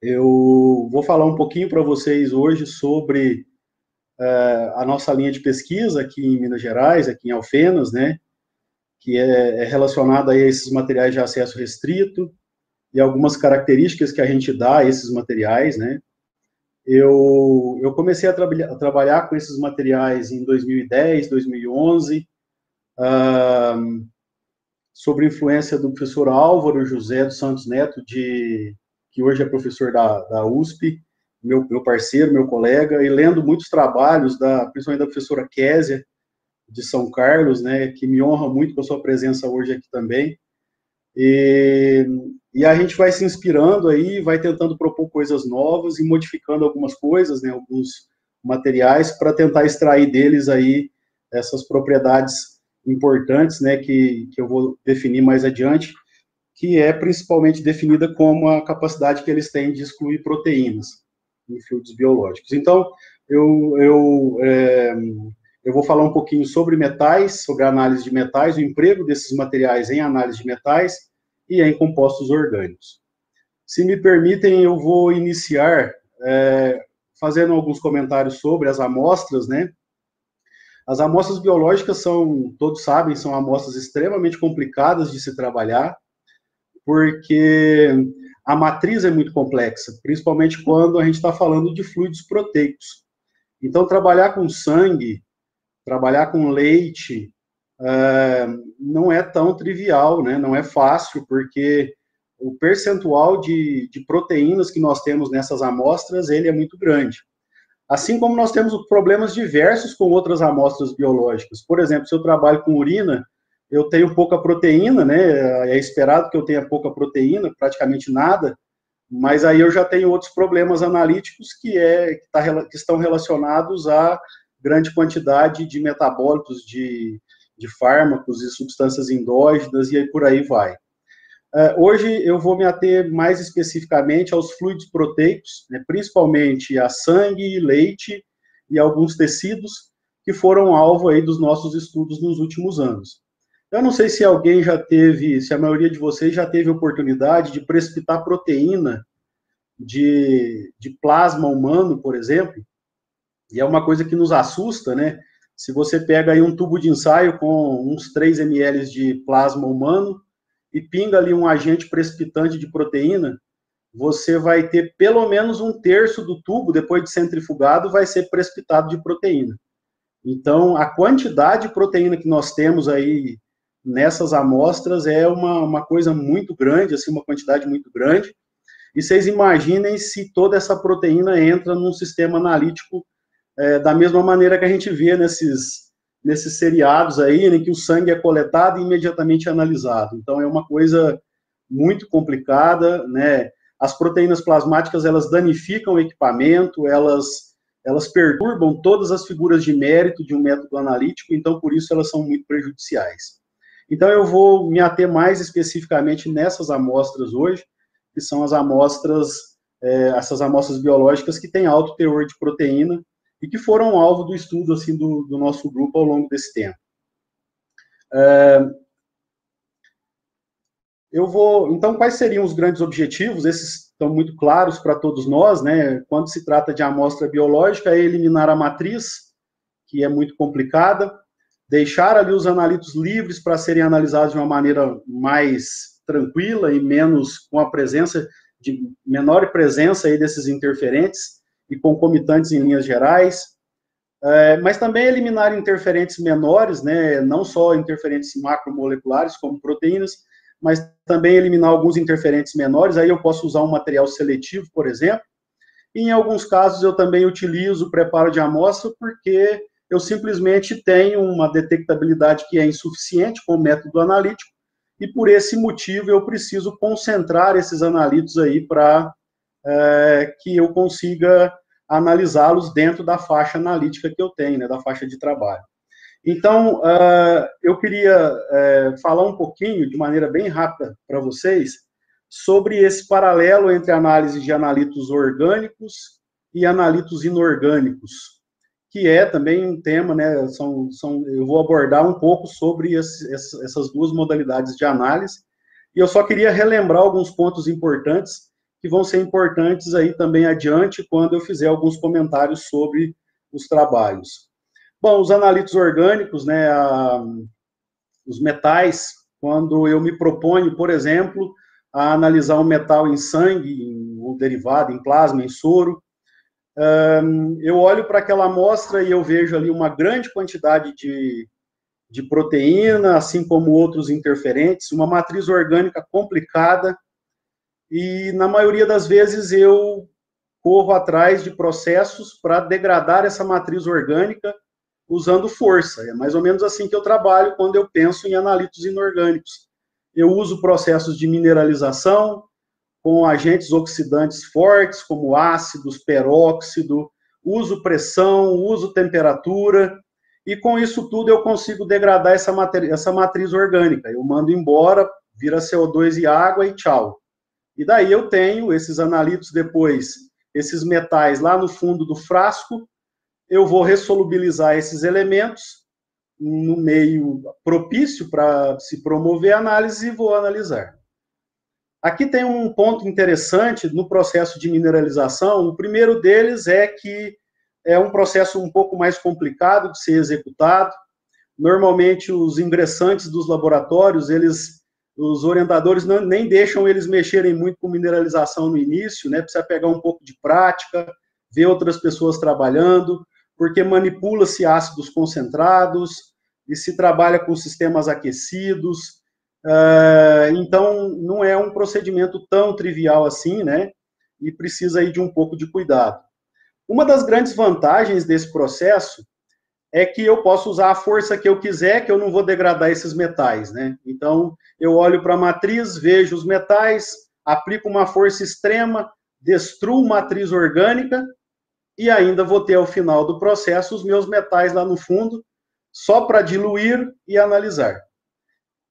Eu vou falar um pouquinho para vocês hoje sobre uh, a nossa linha de pesquisa aqui em Minas Gerais, aqui em Alfenas, né, que é, é relacionada a esses materiais de acesso restrito e algumas características que a gente dá a esses materiais, né. Eu, eu comecei a, tra a trabalhar com esses materiais em 2010, 2011, uh, sobre influência do professor Álvaro José dos Santos Neto, de que hoje é professor da, da USP, meu, meu parceiro, meu colega, e lendo muitos trabalhos, da, principalmente da professora Késia, de São Carlos, né, que me honra muito com a sua presença hoje aqui também. E, e a gente vai se inspirando aí, vai tentando propor coisas novas e modificando algumas coisas, né, alguns materiais, para tentar extrair deles aí essas propriedades importantes, né, que, que eu vou definir mais adiante, que é principalmente definida como a capacidade que eles têm de excluir proteínas em fluidos biológicos. Então, eu, eu, é, eu vou falar um pouquinho sobre metais, sobre a análise de metais, o emprego desses materiais em análise de metais e em compostos orgânicos. Se me permitem, eu vou iniciar é, fazendo alguns comentários sobre as amostras, né? As amostras biológicas são, todos sabem, são amostras extremamente complicadas de se trabalhar, porque a matriz é muito complexa, principalmente quando a gente está falando de fluidos proteicos. Então, trabalhar com sangue, trabalhar com leite, uh, não é tão trivial, né? não é fácil, porque o percentual de, de proteínas que nós temos nessas amostras, ele é muito grande. Assim como nós temos problemas diversos com outras amostras biológicas. Por exemplo, se eu trabalho com urina, eu tenho pouca proteína, né? É esperado que eu tenha pouca proteína, praticamente nada, mas aí eu já tenho outros problemas analíticos que, é, que, tá, que estão relacionados a grande quantidade de metabólitos de, de fármacos e substâncias endógenas e aí por aí vai. Uh, hoje eu vou me ater mais especificamente aos fluidos proteicos, né, principalmente a sangue, leite e alguns tecidos que foram alvo aí dos nossos estudos nos últimos anos. Eu não sei se alguém já teve, se a maioria de vocês já teve oportunidade de precipitar proteína de, de plasma humano, por exemplo, e é uma coisa que nos assusta, né? Se você pega aí um tubo de ensaio com uns 3 ml de plasma humano e pinga ali um agente precipitante de proteína, você vai ter pelo menos um terço do tubo, depois de centrifugado, vai ser precipitado de proteína. Então, a quantidade de proteína que nós temos aí nessas amostras é uma, uma coisa muito grande, assim, uma quantidade muito grande. E vocês imaginem se toda essa proteína entra num sistema analítico é, da mesma maneira que a gente vê nesses, nesses seriados aí, em que o sangue é coletado e imediatamente analisado. Então, é uma coisa muito complicada, né? As proteínas plasmáticas, elas danificam o equipamento, elas, elas perturbam todas as figuras de mérito de um método analítico, então, por isso, elas são muito prejudiciais. Então, eu vou me ater mais especificamente nessas amostras hoje, que são as amostras, é, essas amostras biológicas que têm alto teor de proteína e que foram alvo do estudo assim do, do nosso grupo ao longo desse tempo. É, eu vou, então, quais seriam os grandes objetivos? Esses estão muito claros para todos nós, né? Quando se trata de amostra biológica, é eliminar a matriz, que é muito complicada, deixar ali os analitos livres para serem analisados de uma maneira mais tranquila e menos com a presença de menor presença aí desses interferentes e concomitantes em linhas gerais, é, mas também eliminar interferentes menores, né, não só interferentes macromoleculares como proteínas, mas também eliminar alguns interferentes menores. Aí eu posso usar um material seletivo, por exemplo. E em alguns casos eu também utilizo o preparo de amostra porque eu simplesmente tenho uma detectabilidade que é insuficiente com o método analítico, e por esse motivo eu preciso concentrar esses analitos aí para é, que eu consiga analisá-los dentro da faixa analítica que eu tenho, né, da faixa de trabalho. Então, uh, eu queria uh, falar um pouquinho, de maneira bem rápida para vocês, sobre esse paralelo entre análise de analitos orgânicos e analitos inorgânicos que é também um tema, né? São, são, eu vou abordar um pouco sobre esse, essas duas modalidades de análise. E eu só queria relembrar alguns pontos importantes que vão ser importantes aí também adiante quando eu fizer alguns comentários sobre os trabalhos. Bom, os analitos orgânicos, né, a, os metais, quando eu me proponho, por exemplo, a analisar um metal em sangue, em, um derivado, em plasma, em soro, eu olho para aquela amostra e eu vejo ali uma grande quantidade de, de proteína, assim como outros interferentes, uma matriz orgânica complicada, e na maioria das vezes eu corro atrás de processos para degradar essa matriz orgânica usando força. É mais ou menos assim que eu trabalho quando eu penso em analitos inorgânicos. Eu uso processos de mineralização com agentes oxidantes fortes, como ácidos, peróxido, uso pressão, uso temperatura, e com isso tudo eu consigo degradar essa, matriz, essa matriz orgânica. Eu mando embora, vira CO2 e água e tchau. E daí eu tenho esses analitos depois, esses metais lá no fundo do frasco, eu vou ressolubilizar esses elementos no meio propício para se promover a análise e vou analisar. Aqui tem um ponto interessante no processo de mineralização. O primeiro deles é que é um processo um pouco mais complicado de ser executado. Normalmente, os ingressantes dos laboratórios, eles os orientadores não, nem deixam eles mexerem muito com mineralização no início, né? Precisa pegar um pouco de prática, ver outras pessoas trabalhando, porque manipula-se ácidos concentrados e se trabalha com sistemas aquecidos. Uh, então, não é um procedimento tão trivial assim, né? E precisa aí de um pouco de cuidado. Uma das grandes vantagens desse processo é que eu posso usar a força que eu quiser, que eu não vou degradar esses metais, né? Então, eu olho para a matriz, vejo os metais, aplico uma força extrema, destruo matriz orgânica e ainda vou ter ao final do processo os meus metais lá no fundo, só para diluir e analisar.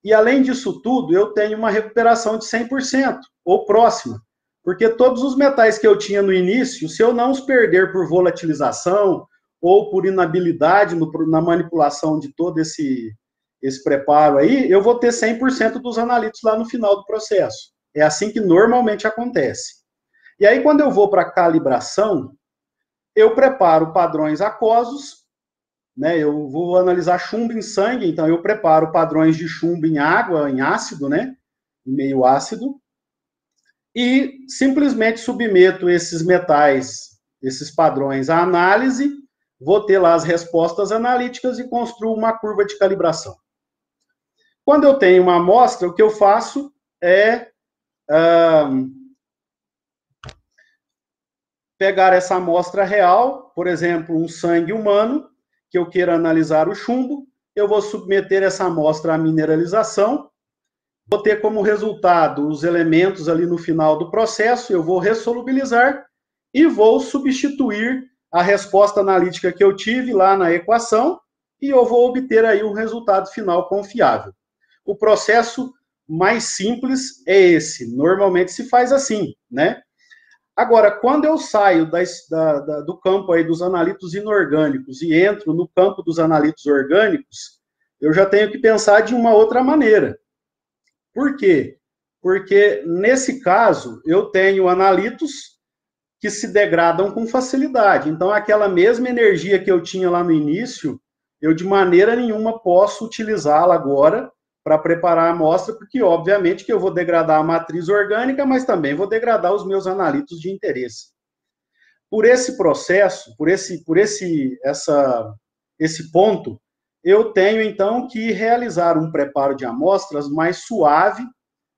E além disso tudo, eu tenho uma recuperação de 100%, ou próxima, porque todos os metais que eu tinha no início, se eu não os perder por volatilização, ou por inabilidade no, na manipulação de todo esse, esse preparo aí, eu vou ter 100% dos analitos lá no final do processo. É assim que normalmente acontece. E aí, quando eu vou para a calibração, eu preparo padrões aquosos, né? Eu vou analisar chumbo em sangue, então eu preparo padrões de chumbo em água, em ácido, né? Em meio ácido, e simplesmente submeto esses metais, esses padrões à análise vou ter lá as respostas analíticas e construo uma curva de calibração. Quando eu tenho uma amostra, o que eu faço é pegar essa amostra real, por exemplo, um sangue humano, que eu queira analisar o chumbo, eu vou submeter essa amostra à mineralização, vou ter como resultado os elementos ali no final do processo, eu vou ressolubilizar e vou substituir a resposta analítica que eu tive lá na equação e eu vou obter aí um resultado final confiável. O processo mais simples é esse. Normalmente se faz assim, né? Agora, quando eu saio da, da, do campo aí dos analitos inorgânicos e entro no campo dos analitos orgânicos, eu já tenho que pensar de uma outra maneira. Por quê? Porque, nesse caso, eu tenho analitos que se degradam com facilidade. Então, aquela mesma energia que eu tinha lá no início, eu de maneira nenhuma posso utilizá-la agora para preparar a amostra, porque obviamente que eu vou degradar a matriz orgânica, mas também vou degradar os meus analitos de interesse. Por esse processo, por esse, por esse, essa, esse ponto, eu tenho então que realizar um preparo de amostras mais suave,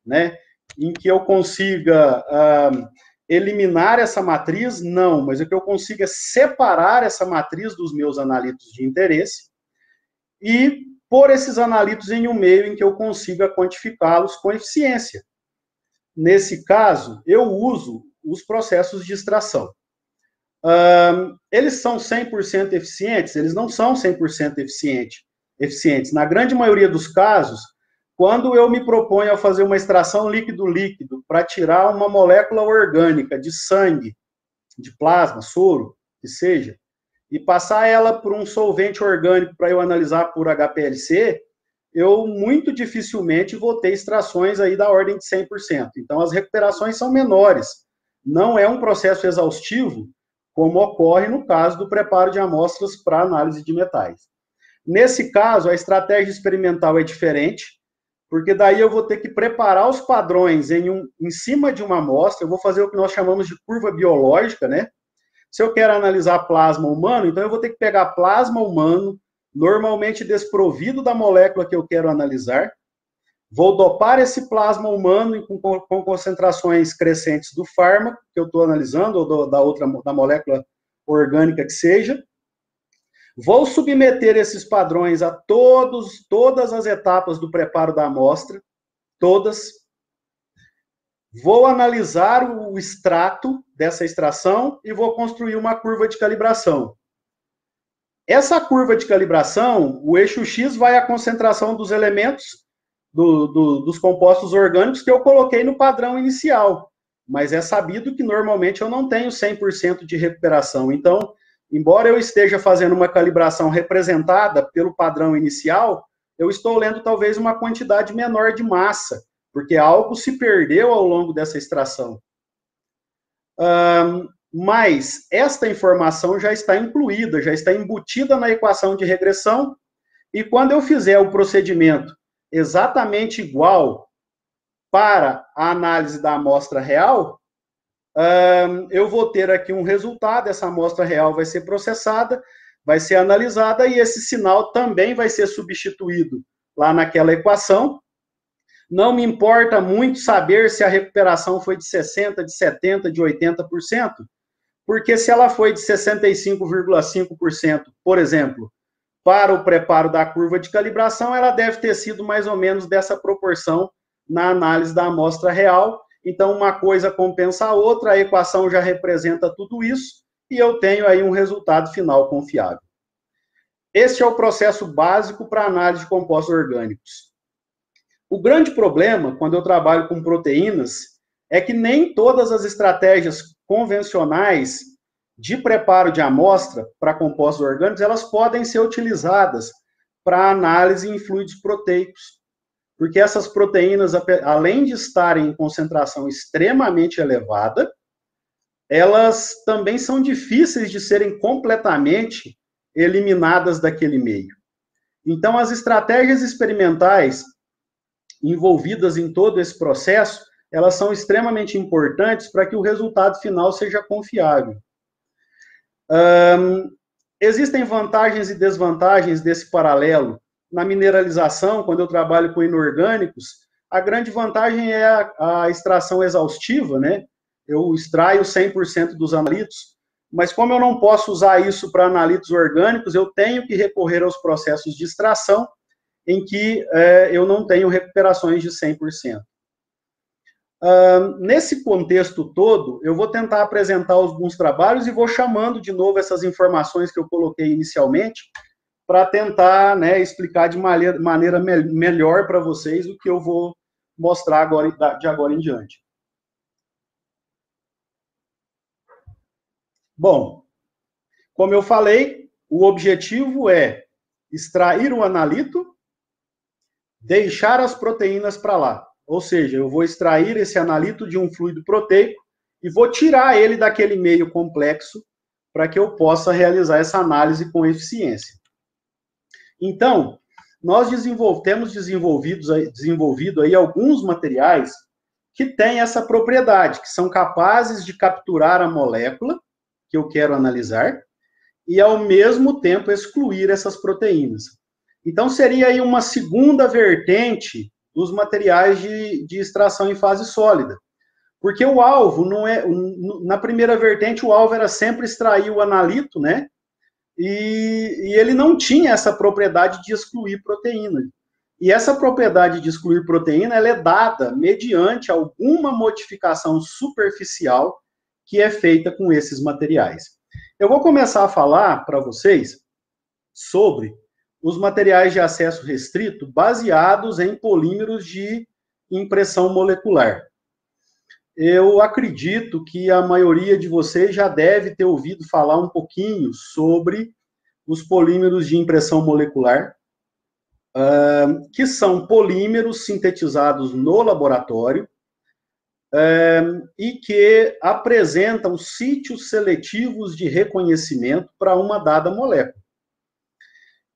né, em que eu consiga uh, eliminar essa matriz? Não, mas o que eu consigo é separar essa matriz dos meus analitos de interesse e pôr esses analitos em um meio em que eu consiga quantificá-los com eficiência. Nesse caso, eu uso os processos de extração. Eles são 100% eficientes? Eles não são 100% eficiente, eficientes. Na grande maioria dos casos, quando eu me proponho a fazer uma extração líquido-líquido para tirar uma molécula orgânica de sangue, de plasma, soro, que seja, e passar ela por um solvente orgânico para eu analisar por HPLC, eu muito dificilmente vou ter extrações aí da ordem de 100%. Então, as recuperações são menores. não é um processo exaustivo, como ocorre no caso do preparo de amostras para análise de metais. Nesse caso, a estratégia experimental é diferente, porque daí eu vou ter que preparar os padrões em, um, em cima de uma amostra, eu vou fazer o que nós chamamos de curva biológica, né? Se eu quero analisar plasma humano, então eu vou ter que pegar plasma humano, normalmente desprovido da molécula que eu quero analisar, vou dopar esse plasma humano com, com concentrações crescentes do fármaco que eu estou analisando, ou do, da outra da molécula orgânica que seja, Vou submeter esses padrões a todos, todas as etapas do preparo da amostra, todas. Vou analisar o extrato dessa extração e vou construir uma curva de calibração. Essa curva de calibração, o eixo X vai à concentração dos elementos do, do, dos compostos orgânicos que eu coloquei no padrão inicial. Mas é sabido que normalmente eu não tenho 100% de recuperação. Então, Embora eu esteja fazendo uma calibração representada pelo padrão inicial, eu estou lendo talvez uma quantidade menor de massa, porque algo se perdeu ao longo dessa extração. Um, mas esta informação já está incluída, já está embutida na equação de regressão, e quando eu fizer o procedimento exatamente igual para a análise da amostra real, eu vou ter aqui um resultado, essa amostra real vai ser processada, vai ser analisada e esse sinal também vai ser substituído lá naquela equação. Não me importa muito saber se a recuperação foi de 60%, de 70%, de 80%, porque se ela foi de 65,5%, por exemplo, para o preparo da curva de calibração, ela deve ter sido mais ou menos dessa proporção na análise da amostra real, então, uma coisa compensa a outra, a equação já representa tudo isso, e eu tenho aí um resultado final confiável. Este é o processo básico para análise de compostos orgânicos. O grande problema, quando eu trabalho com proteínas, é que nem todas as estratégias convencionais de preparo de amostra para compostos orgânicos, elas podem ser utilizadas para análise em fluidos proteicos porque essas proteínas, além de estarem em concentração extremamente elevada, elas também são difíceis de serem completamente eliminadas daquele meio. Então, as estratégias experimentais envolvidas em todo esse processo, elas são extremamente importantes para que o resultado final seja confiável. Um, existem vantagens e desvantagens desse paralelo na mineralização, quando eu trabalho com inorgânicos, a grande vantagem é a, a extração exaustiva, né? Eu extraio 100% dos analitos, mas como eu não posso usar isso para analitos orgânicos, eu tenho que recorrer aos processos de extração em que é, eu não tenho recuperações de 100%. Uh, nesse contexto todo, eu vou tentar apresentar alguns trabalhos e vou chamando de novo essas informações que eu coloquei inicialmente, para tentar né, explicar de maneira, maneira me melhor para vocês o que eu vou mostrar agora, de agora em diante. Bom, como eu falei, o objetivo é extrair o analito, deixar as proteínas para lá. Ou seja, eu vou extrair esse analito de um fluido proteico e vou tirar ele daquele meio complexo para que eu possa realizar essa análise com eficiência. Então, nós desenvolv temos desenvolvido aí alguns materiais que têm essa propriedade, que são capazes de capturar a molécula que eu quero analisar e, ao mesmo tempo, excluir essas proteínas. Então, seria aí uma segunda vertente dos materiais de, de extração em fase sólida. Porque o alvo não é. Na primeira vertente, o alvo era sempre extrair o analito, né? e, e ele não tinha essa propriedade de excluir proteína. E essa propriedade de excluir proteína ela é dada mediante alguma modificação superficial que é feita com esses materiais. Eu vou começar a falar para vocês sobre os materiais de acesso restrito baseados em polímeros de impressão molecular. Eu acredito que a maioria de vocês já deve ter ouvido falar um pouquinho sobre os polímeros de impressão molecular, que são polímeros sintetizados no laboratório, e que apresentam sítios seletivos de reconhecimento para uma dada molécula.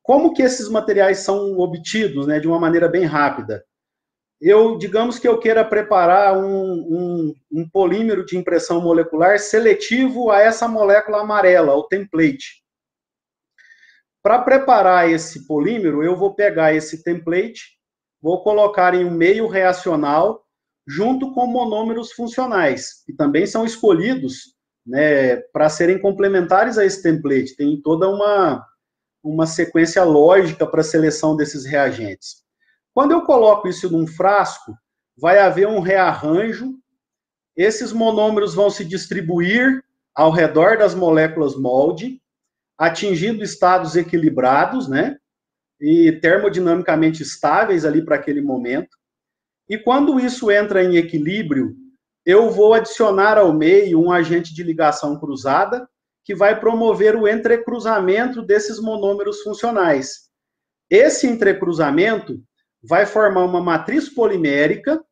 Como que esses materiais são obtidos, né, de uma maneira bem rápida? Eu, digamos que eu queira preparar um, um, um polímero de impressão molecular seletivo a essa molécula amarela, o template. Para preparar esse polímero, eu vou pegar esse template, vou colocar em um meio reacional junto com monômeros funcionais, que também são escolhidos né, para serem complementares a esse template. Tem toda uma, uma sequência lógica para a seleção desses reagentes. Quando eu coloco isso num frasco, vai haver um rearranjo, esses monômeros vão se distribuir ao redor das moléculas molde, atingindo estados equilibrados, né? E termodinamicamente estáveis ali para aquele momento. E quando isso entra em equilíbrio, eu vou adicionar ao meio um agente de ligação cruzada que vai promover o entrecruzamento desses monômeros funcionais. Esse entrecruzamento vai formar uma matriz polimérica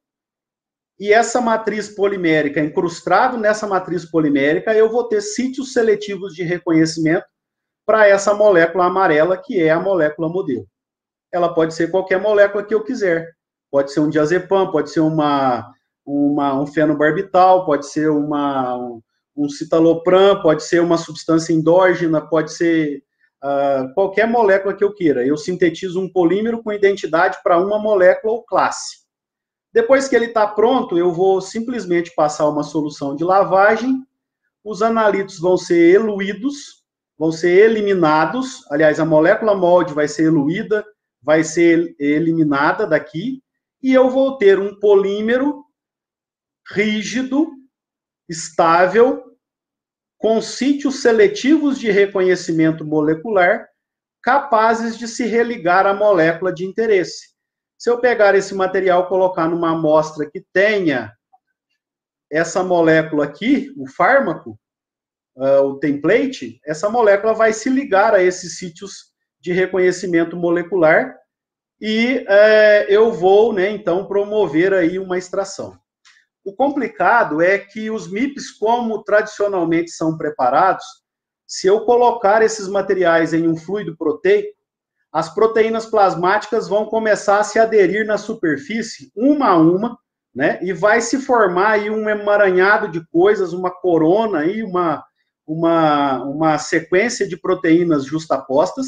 e essa matriz polimérica, incrustado nessa matriz polimérica, eu vou ter sítios seletivos de reconhecimento para essa molécula amarela, que é a molécula modelo. Ela pode ser qualquer molécula que eu quiser. Pode ser um diazepam, pode ser uma, uma, um fenobarbital, pode ser uma, um, um citalopram, pode ser uma substância endógena, pode ser uh, qualquer molécula que eu queira. Eu sintetizo um polímero com identidade para uma molécula ou classe. Depois que ele está pronto, eu vou simplesmente passar uma solução de lavagem, os analitos vão ser eluídos, vão ser eliminados, aliás, a molécula molde vai ser eluída, vai ser eliminada daqui, e eu vou ter um polímero rígido, estável, com sítios seletivos de reconhecimento molecular capazes de se religar à molécula de interesse. Se eu pegar esse material colocar numa amostra que tenha essa molécula aqui, o fármaco, uh, o template, essa molécula vai se ligar a esses sítios de reconhecimento molecular e uh, eu vou, né, então, promover aí uma extração. O complicado é que os MIPs, como tradicionalmente são preparados, se eu colocar esses materiais em um fluido proteico, as proteínas plasmáticas vão começar a se aderir na superfície, uma a uma, né? E vai se formar aí um emaranhado de coisas, uma corona aí, uma, uma, uma sequência de proteínas justapostas,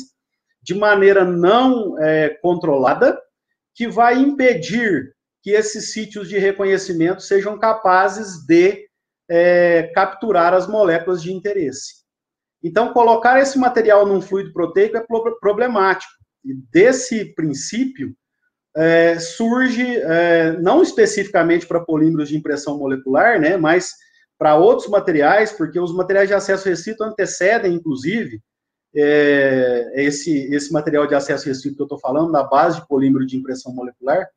de maneira não é, controlada, que vai impedir que esses sítios de reconhecimento sejam capazes de é, capturar as moléculas de interesse. Então, colocar esse material num fluido proteico é problemático. E desse princípio é, surge, é, não especificamente para polímeros de impressão molecular, né, mas para outros materiais, porque os materiais de acesso restrito antecedem, inclusive, é, esse, esse material de acesso restrito que eu estou falando, na base de polímero de impressão molecular,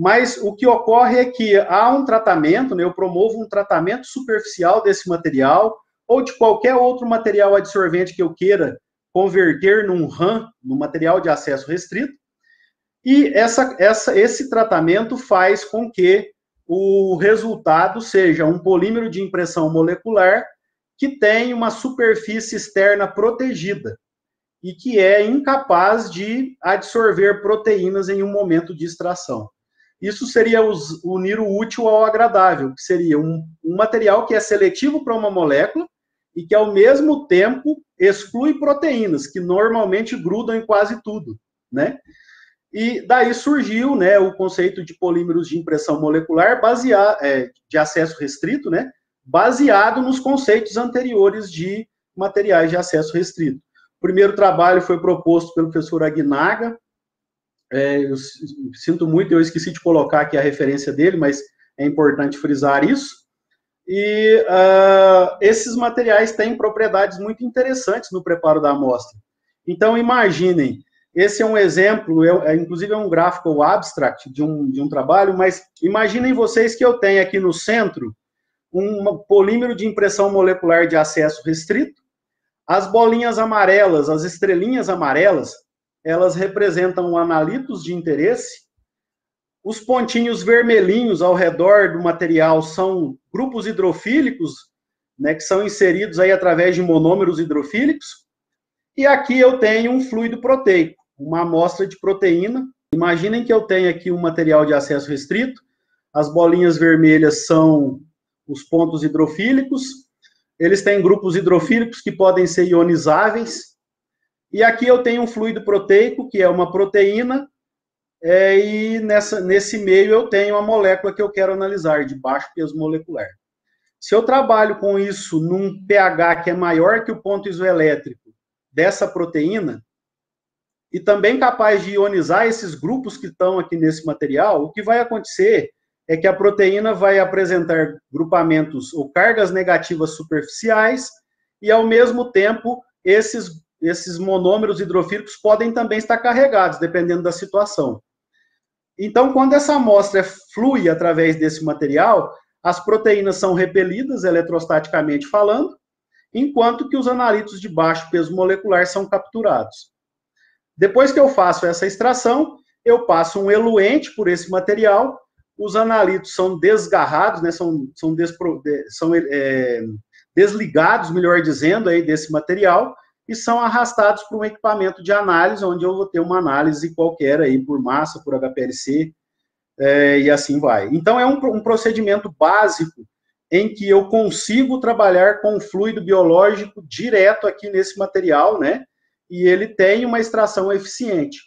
mas o que ocorre é que há um tratamento, né, eu promovo um tratamento superficial desse material, ou de qualquer outro material adsorvente que eu queira converter num RAM, no material de acesso restrito, e essa, essa, esse tratamento faz com que o resultado seja um polímero de impressão molecular que tem uma superfície externa protegida e que é incapaz de absorver proteínas em um momento de extração. Isso seria os, unir o útil ao agradável, que seria um, um material que é seletivo para uma molécula e que, ao mesmo tempo, exclui proteínas, que normalmente grudam em quase tudo, né? E daí surgiu, né, o conceito de polímeros de impressão molecular baseado, é, de acesso restrito, né, baseado nos conceitos anteriores de materiais de acesso restrito. O primeiro trabalho foi proposto pelo professor Aguinaga, é, eu sinto muito, eu esqueci de colocar aqui a referência dele, mas é importante frisar isso. E uh, esses materiais têm propriedades muito interessantes no preparo da amostra. Então, imaginem, esse é um exemplo, é, é, inclusive é um gráfico abstract de um, de um trabalho, mas imaginem vocês que eu tenho aqui no centro um polímero de impressão molecular de acesso restrito, as bolinhas amarelas, as estrelinhas amarelas, elas representam analitos de interesse, Os pontinhos vermelhinhos ao redor do material são grupos hidrofílicos, né, que são inseridos aí através de monômeros hidrofílicos. E aqui eu tenho um fluido proteico, uma amostra de proteína. Imaginem que eu tenho aqui um material de acesso restrito. As bolinhas vermelhas são os pontos hidrofílicos. Eles têm grupos hidrofílicos que podem ser ionizáveis. E aqui eu tenho um fluido proteico, que é uma proteína é, e nessa, nesse meio eu tenho a molécula que eu quero analisar, de baixo peso molecular. Se eu trabalho com isso num pH que é maior que o ponto isoelétrico dessa proteína, e também capaz de ionizar esses grupos que estão aqui nesse material, o que vai acontecer é que a proteína vai apresentar grupamentos ou cargas negativas superficiais, e ao mesmo tempo esses, esses monômeros hidrofílicos podem também estar carregados, dependendo da situação. Então, quando essa amostra flui através desse material, as proteínas são repelidas eletrostaticamente falando, enquanto que os analitos de baixo peso molecular são capturados. Depois que eu faço essa extração, eu passo um eluente por esse material, os analitos são desgarrados, né, são, são, despro, são é, desligados, melhor dizendo, aí, desse material, e são arrastados para um equipamento de análise, onde eu vou ter uma análise qualquer aí por massa, por HPLC, é, e assim vai. Então, é um, um, procedimento básico em que eu consigo trabalhar com fluido biológico direto aqui nesse material, né? E ele tem uma extração eficiente.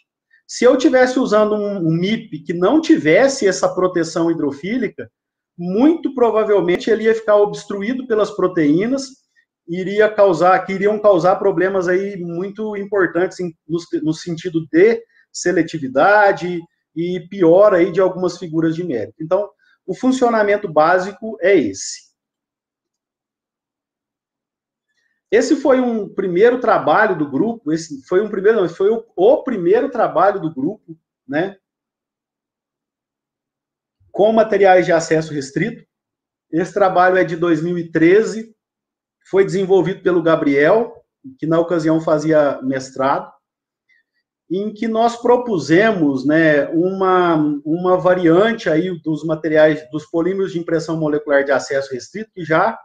Se eu tivesse usando um, um MIP que não tivesse essa proteção hidrofílica, muito provavelmente ele ia ficar obstruído pelas proteínas iria causar, que iriam causar problemas aí muito importantes em, no, no, sentido de seletividade e pior aí de algumas figuras de mérito. Então, o funcionamento básico é esse. Esse foi um primeiro trabalho do grupo, esse foi um primeiro, não, foi o, o primeiro trabalho do grupo, né? Com materiais de acesso restrito. Esse trabalho é de 2013, foi desenvolvido pelo Gabriel, que na ocasião fazia mestrado, em que nós propusemos né, uma, uma variante aí dos materiais, dos polímeros de impressão molecular de acesso restrito, que já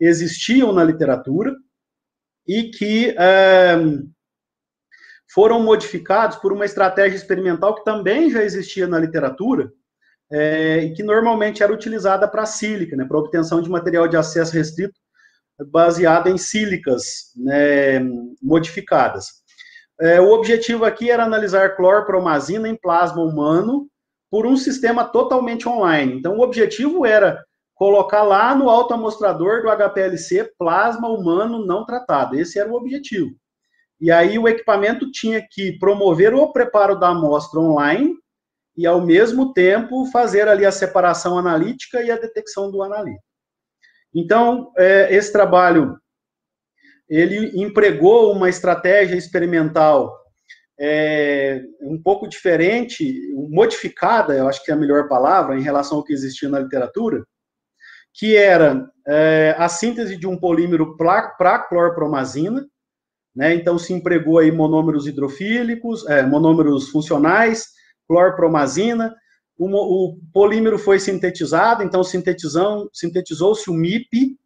existiam na literatura e que é, foram modificados por uma estratégia experimental que também já existia na literatura, é, e que normalmente era utilizada para sílica, né, para obtenção de material de acesso restrito baseada em sílicas né, modificadas. É, o objetivo aqui era analisar clorpromazina em plasma humano por um sistema totalmente online. Então, o objetivo era colocar lá no autoamostrador do HPLC plasma humano não tratado. Esse era o objetivo. E aí o equipamento tinha que promover o preparo da amostra online e, ao mesmo tempo, fazer ali a separação analítica e a detecção do analítico. Então, é, esse trabalho, ele empregou uma estratégia experimental é, um pouco diferente, modificada, eu acho que é a melhor palavra, em relação ao que existia na literatura, que era é, a síntese de um polímero para clorpromazina, né? Então se empregou aí monômeros hidrofílicos, é, monômeros funcionais, clorpromazina, o, o polímero foi sintetizado, então sintetizou-se o MIP,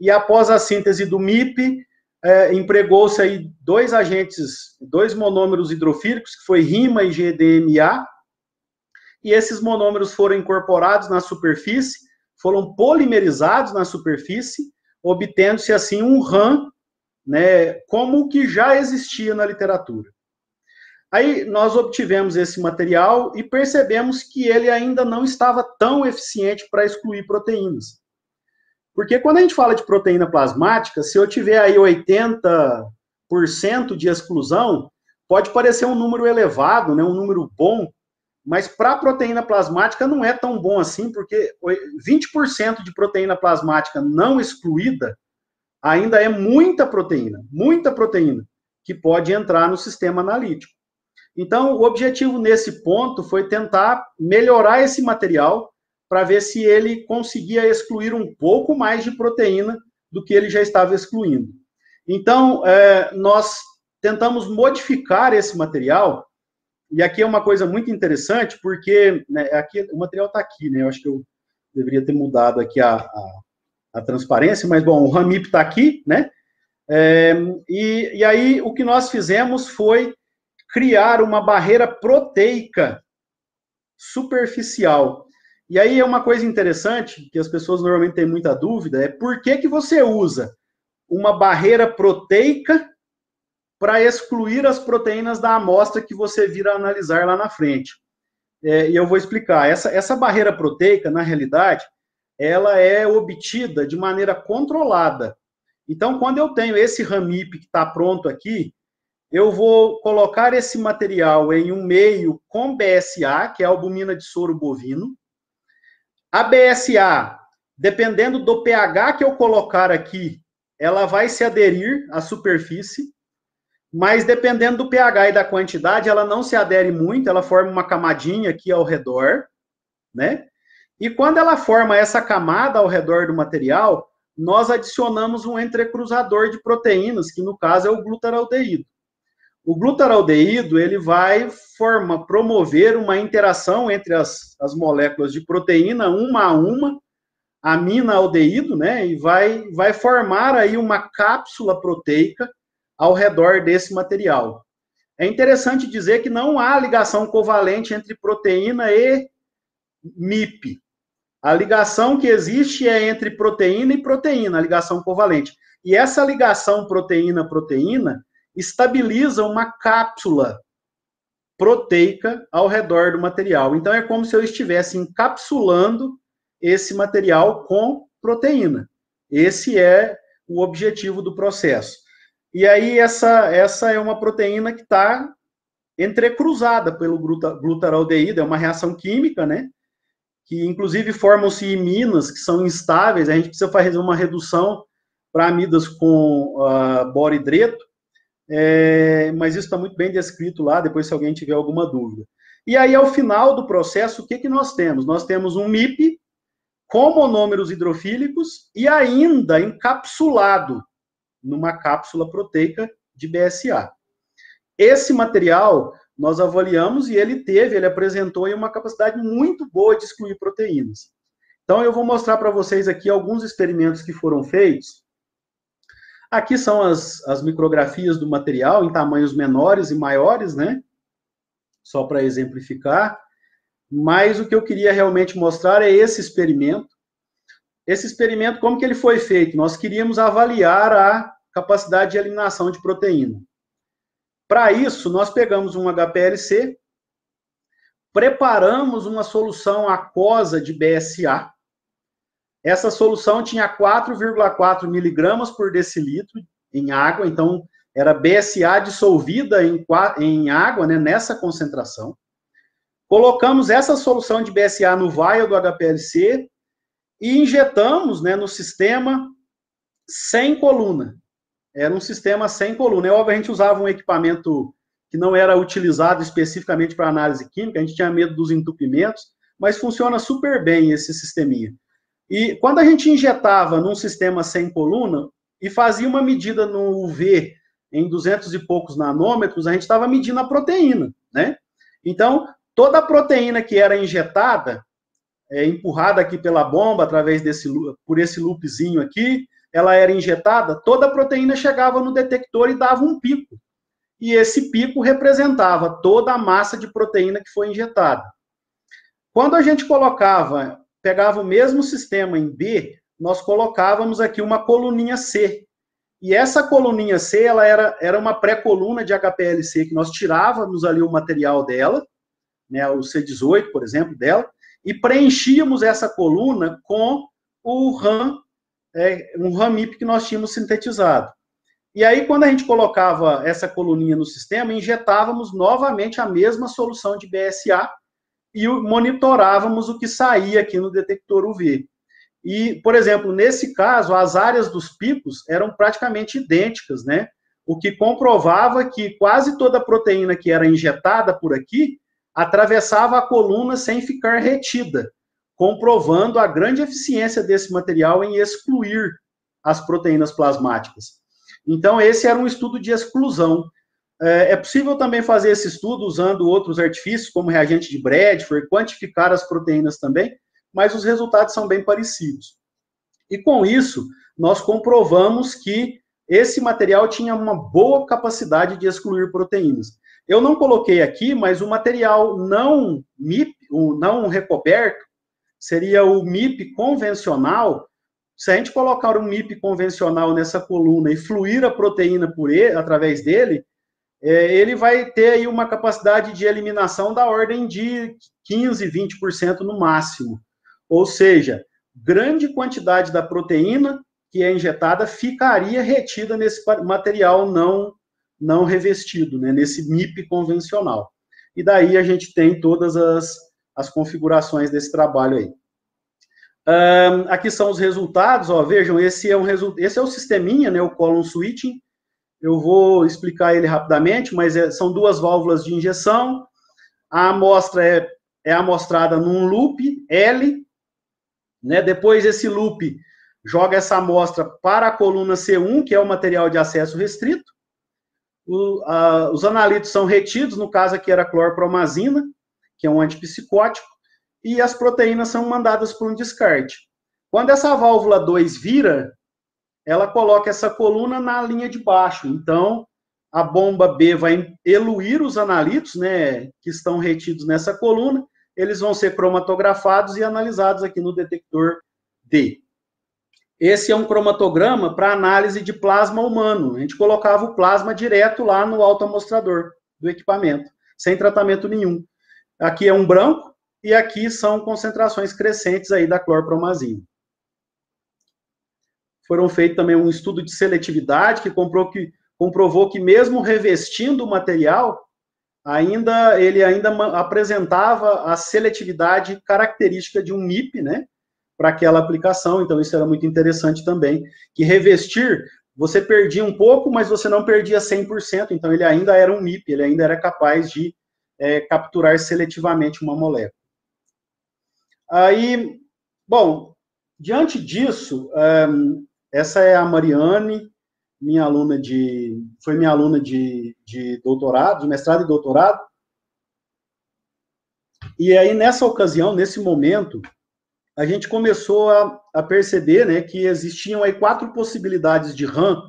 e após a síntese do MIP, é, empregou-se aí dois agentes, dois monômeros hidrofílicos, que foi RIMA e GDMA, e esses monômeros foram incorporados na superfície, foram polimerizados na superfície, obtendo-se assim um RAM, né, como o que já existia na literatura. Aí nós obtivemos esse material e percebemos que ele ainda não estava tão eficiente para excluir proteínas. Porque quando a gente fala de proteína plasmática, se eu tiver aí 80% de exclusão, pode parecer um número elevado, né, um número bom, mas para proteína plasmática não é tão bom assim, porque 20% de proteína plasmática não excluída ainda é muita proteína, muita proteína, que pode entrar no sistema analítico. Então, o objetivo nesse ponto foi tentar melhorar esse material para ver se ele conseguia excluir um pouco mais de proteína do que ele já estava excluindo. Então, é, nós tentamos modificar esse material E aqui é uma coisa muito interessante, porque né, aqui, o material está aqui, né? Eu acho que eu deveria ter mudado aqui a, a, a transparência, mas bom, o Ramip está aqui, né? É, e, e aí o que nós fizemos foi criar uma barreira proteica superficial. E aí é uma coisa interessante, que as pessoas normalmente têm muita dúvida, é por que, que você usa uma barreira proteica para excluir as proteínas da amostra que você vira analisar lá na frente. É, e eu vou explicar. Essa, essa barreira proteica, na realidade, ela é obtida de maneira controlada. Então, quando eu tenho esse RAMIP que está pronto aqui, eu vou colocar esse material em um meio com BSA, que é albumina de soro bovino. A BSA, dependendo do pH que eu colocar aqui, ela vai se aderir à superfície mas dependendo do pH e da quantidade, ela não se adere muito, ela forma uma camadinha aqui ao redor, né? E quando ela forma essa camada ao redor do material, nós adicionamos um entrecruzador de proteínas, que no caso é o glutaraldeído. O glutaraldeído, ele vai forma, promover uma interação entre as, as moléculas de proteína, uma a uma, amina aldeído, né? E vai, vai formar aí uma cápsula proteica ao redor desse material. É interessante dizer que não há ligação covalente entre proteína e MIP. A ligação que existe é entre proteína e proteína, a ligação covalente. E essa ligação proteína-proteína estabiliza uma cápsula proteica ao redor do material. Então, é como se eu estivesse encapsulando esse material com proteína. Esse é o objetivo do processo. E aí essa, essa é uma proteína que está entrecruzada pelo glutaraldeído, é uma reação química, né? Que inclusive formam-se iminas que são instáveis, a gente precisa fazer uma redução para amidas com uh, boridreto, é, mas isso está muito bem descrito lá, depois se alguém tiver alguma dúvida. E aí, ao final do processo, o que, que nós temos? Nós temos um MIP com monômeros hidrofílicos e ainda encapsulado numa cápsula proteica de BSA. Esse material nós avaliamos e ele teve, ele apresentou uma capacidade muito boa de excluir proteínas. Então eu vou mostrar para vocês aqui alguns experimentos que foram feitos. Aqui são as, as micrografias do material em tamanhos menores e maiores, né? Só para exemplificar. Mas o que eu queria realmente mostrar é esse experimento, esse experimento, como que ele foi feito? Nós queríamos avaliar a capacidade de eliminação de proteína. Para isso, nós pegamos um HPLC, preparamos uma solução aquosa de BSA. Essa solução tinha 4,4 miligramas por decilitro em água, então era BSA dissolvida em, em água, né, nessa concentração. Colocamos essa solução de BSA no vial do HPLC e injetamos né, no sistema sem coluna. Era um sistema sem coluna. É óbvio, a gente usava um equipamento que não era utilizado especificamente para análise química, a gente tinha medo dos entupimentos, mas funciona super bem esse sisteminha. E quando a gente injetava num sistema sem coluna e fazia uma medida no UV em 200 e poucos nanômetros, a gente estava medindo a proteína, né? Então, toda a proteína que era injetada, é, empurrada aqui pela bomba, através desse, por esse loopzinho aqui, ela era injetada, toda a proteína chegava no detector e dava um pico. E esse pico representava toda a massa de proteína que foi injetada. Quando a gente colocava, pegava o mesmo sistema em B, nós colocávamos aqui uma coluninha C. E essa coluninha C, ela era, era uma pré-coluna de HPLC, que nós tirávamos ali o material dela, né, o C18, por exemplo, dela, e preenchíamos essa coluna com o RAM, é, um RAMIP que nós tínhamos sintetizado. E aí, quando a gente colocava essa coluninha no sistema, injetávamos novamente a mesma solução de BSA e monitorávamos o que saía aqui no detector UV. E, por exemplo, nesse caso, as áreas dos picos eram praticamente idênticas, né? O que comprovava que quase toda a proteína que era injetada por aqui atravessava a coluna sem ficar retida, comprovando a grande eficiência desse material em excluir as proteínas plasmáticas. Então, esse era um estudo de exclusão. É, é possível também fazer esse estudo usando outros artifícios, como reagente de Bradford, quantificar as proteínas também, mas os resultados são bem parecidos. E com isso, nós comprovamos que esse material tinha uma boa capacidade de excluir proteínas. Eu não coloquei aqui, mas o material não MIP, o não recoberto, seria o MIP convencional. Se a gente colocar um MIP convencional nessa coluna e fluir a proteína por ele, através dele, é, ele vai ter aí uma capacidade de eliminação da ordem de 15, 20% no máximo. Ou seja, grande quantidade da proteína que é injetada ficaria retida nesse material não não revestido, né, nesse MIP convencional. E daí a gente tem todas as, as configurações desse trabalho aí. Um, aqui são os resultados, ó, vejam, esse é, um esse é o sisteminha, né, o column switching, eu vou explicar ele rapidamente, mas é, são duas válvulas de injeção, a amostra é, é amostrada num loop L, né, depois esse loop joga essa amostra para a coluna C1, que é o material de acesso restrito, o, a, os analitos são retidos, no caso aqui era clorpromazina, que é um antipsicótico, e as proteínas são mandadas para um descarte. Quando essa válvula 2 vira, ela coloca essa coluna na linha de baixo. Então, a bomba B vai eluir os analitos, né, que estão retidos nessa coluna, eles vão ser cromatografados e analisados aqui no detector D. Esse é um cromatograma para análise de plasma humano. A gente colocava o plasma direto lá no autoamostrador do equipamento, sem tratamento nenhum. Aqui é um branco e aqui são concentrações crescentes aí da clorpromazina. Foram feito também um estudo de seletividade que, que comprovou que mesmo revestindo o material, ainda ele ainda apresentava a seletividade característica de um MIP, né? para aquela aplicação, então isso era muito interessante também, que revestir, você perdia um pouco, mas você não perdia 100%, então ele ainda era um MIP, ele ainda era capaz de é, capturar seletivamente uma molécula. Aí, bom, diante disso, um, essa é a Mariane, minha aluna de, foi minha aluna de, de doutorado, de mestrado e doutorado, e aí, nessa ocasião, nesse momento, a gente começou a, a perceber né, que existiam aí quatro possibilidades de RAM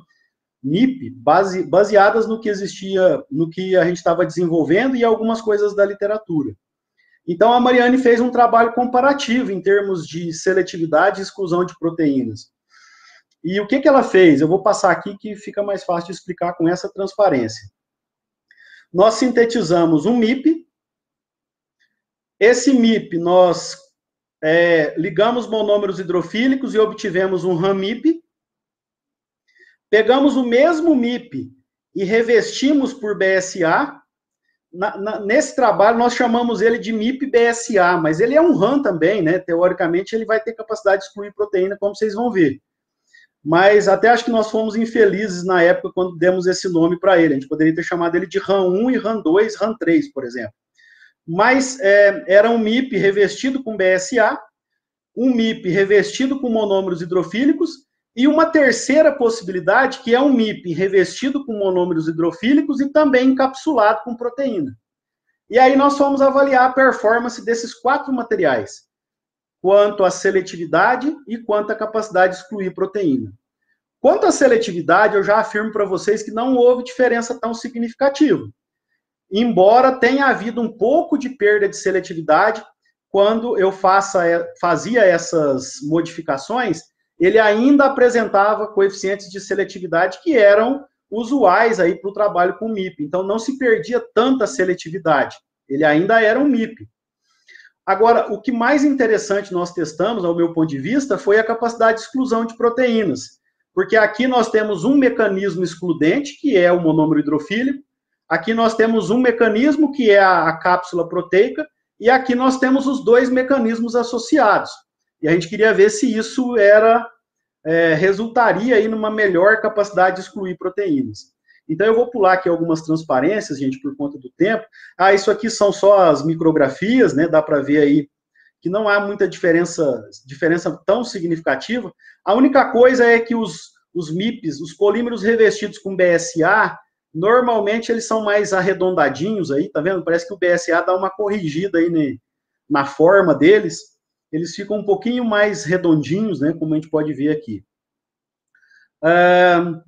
NIP base, baseadas no que existia, no que a gente estava desenvolvendo e algumas coisas da literatura. Então, a Mariane fez um trabalho comparativo em termos de seletividade e exclusão de proteínas. E o que, que ela fez? Eu vou passar aqui que fica mais fácil de explicar com essa transparência. Nós sintetizamos um MIP. Esse MIP nós é, ligamos monômeros hidrofílicos e obtivemos um RAM-MIP. Pegamos o mesmo MIP e revestimos por BSA. Na, na, nesse trabalho, nós chamamos ele de MIP-BSA, mas ele é um RAM também, né? Teoricamente, ele vai ter capacidade de excluir proteína, como vocês vão ver. Mas até acho que nós fomos infelizes na época quando demos esse nome para ele. A gente poderia ter chamado ele de RAM 1 e RAM 2, RAM 3, por exemplo mas é, era um MIP revestido com BSA, um MIP revestido com monômeros hidrofílicos, e uma terceira possibilidade, que é um MIP revestido com monômeros hidrofílicos e também encapsulado com proteína. E aí nós fomos avaliar a performance desses quatro materiais, quanto à seletividade e quanto à capacidade de excluir proteína. Quanto à seletividade, eu já afirmo para vocês que não houve diferença tão significativa embora tenha havido um pouco de perda de seletividade quando eu faça, fazia essas modificações, ele ainda apresentava coeficientes de seletividade que eram usuais aí para o trabalho com MIP. Então não se perdia tanta seletividade. Ele ainda era um MIP. Agora, o que mais interessante nós testamos, ao meu ponto de vista, foi a capacidade de exclusão de proteínas. Porque aqui nós temos um mecanismo excludente, que é o monômero hidrofílico, Aqui nós temos um mecanismo que é a, a cápsula proteica, e aqui nós temos os dois mecanismos associados. E a gente queria ver se isso era é, resultaria aí numa melhor capacidade de excluir proteínas. Então eu vou pular aqui algumas transparências, gente, por conta do tempo. Ah, isso aqui são só as micrografias, né? Dá para ver aí que não há muita diferença, diferença tão significativa. A única coisa é que os, os MIPs, os polímeros revestidos com BSA, Normalmente eles são mais arredondadinhos aí, tá vendo? Parece que o BSA dá uma corrigida aí né, na forma deles. Eles ficam um pouquinho mais redondinhos, né? Como a gente pode ver aqui. Uh,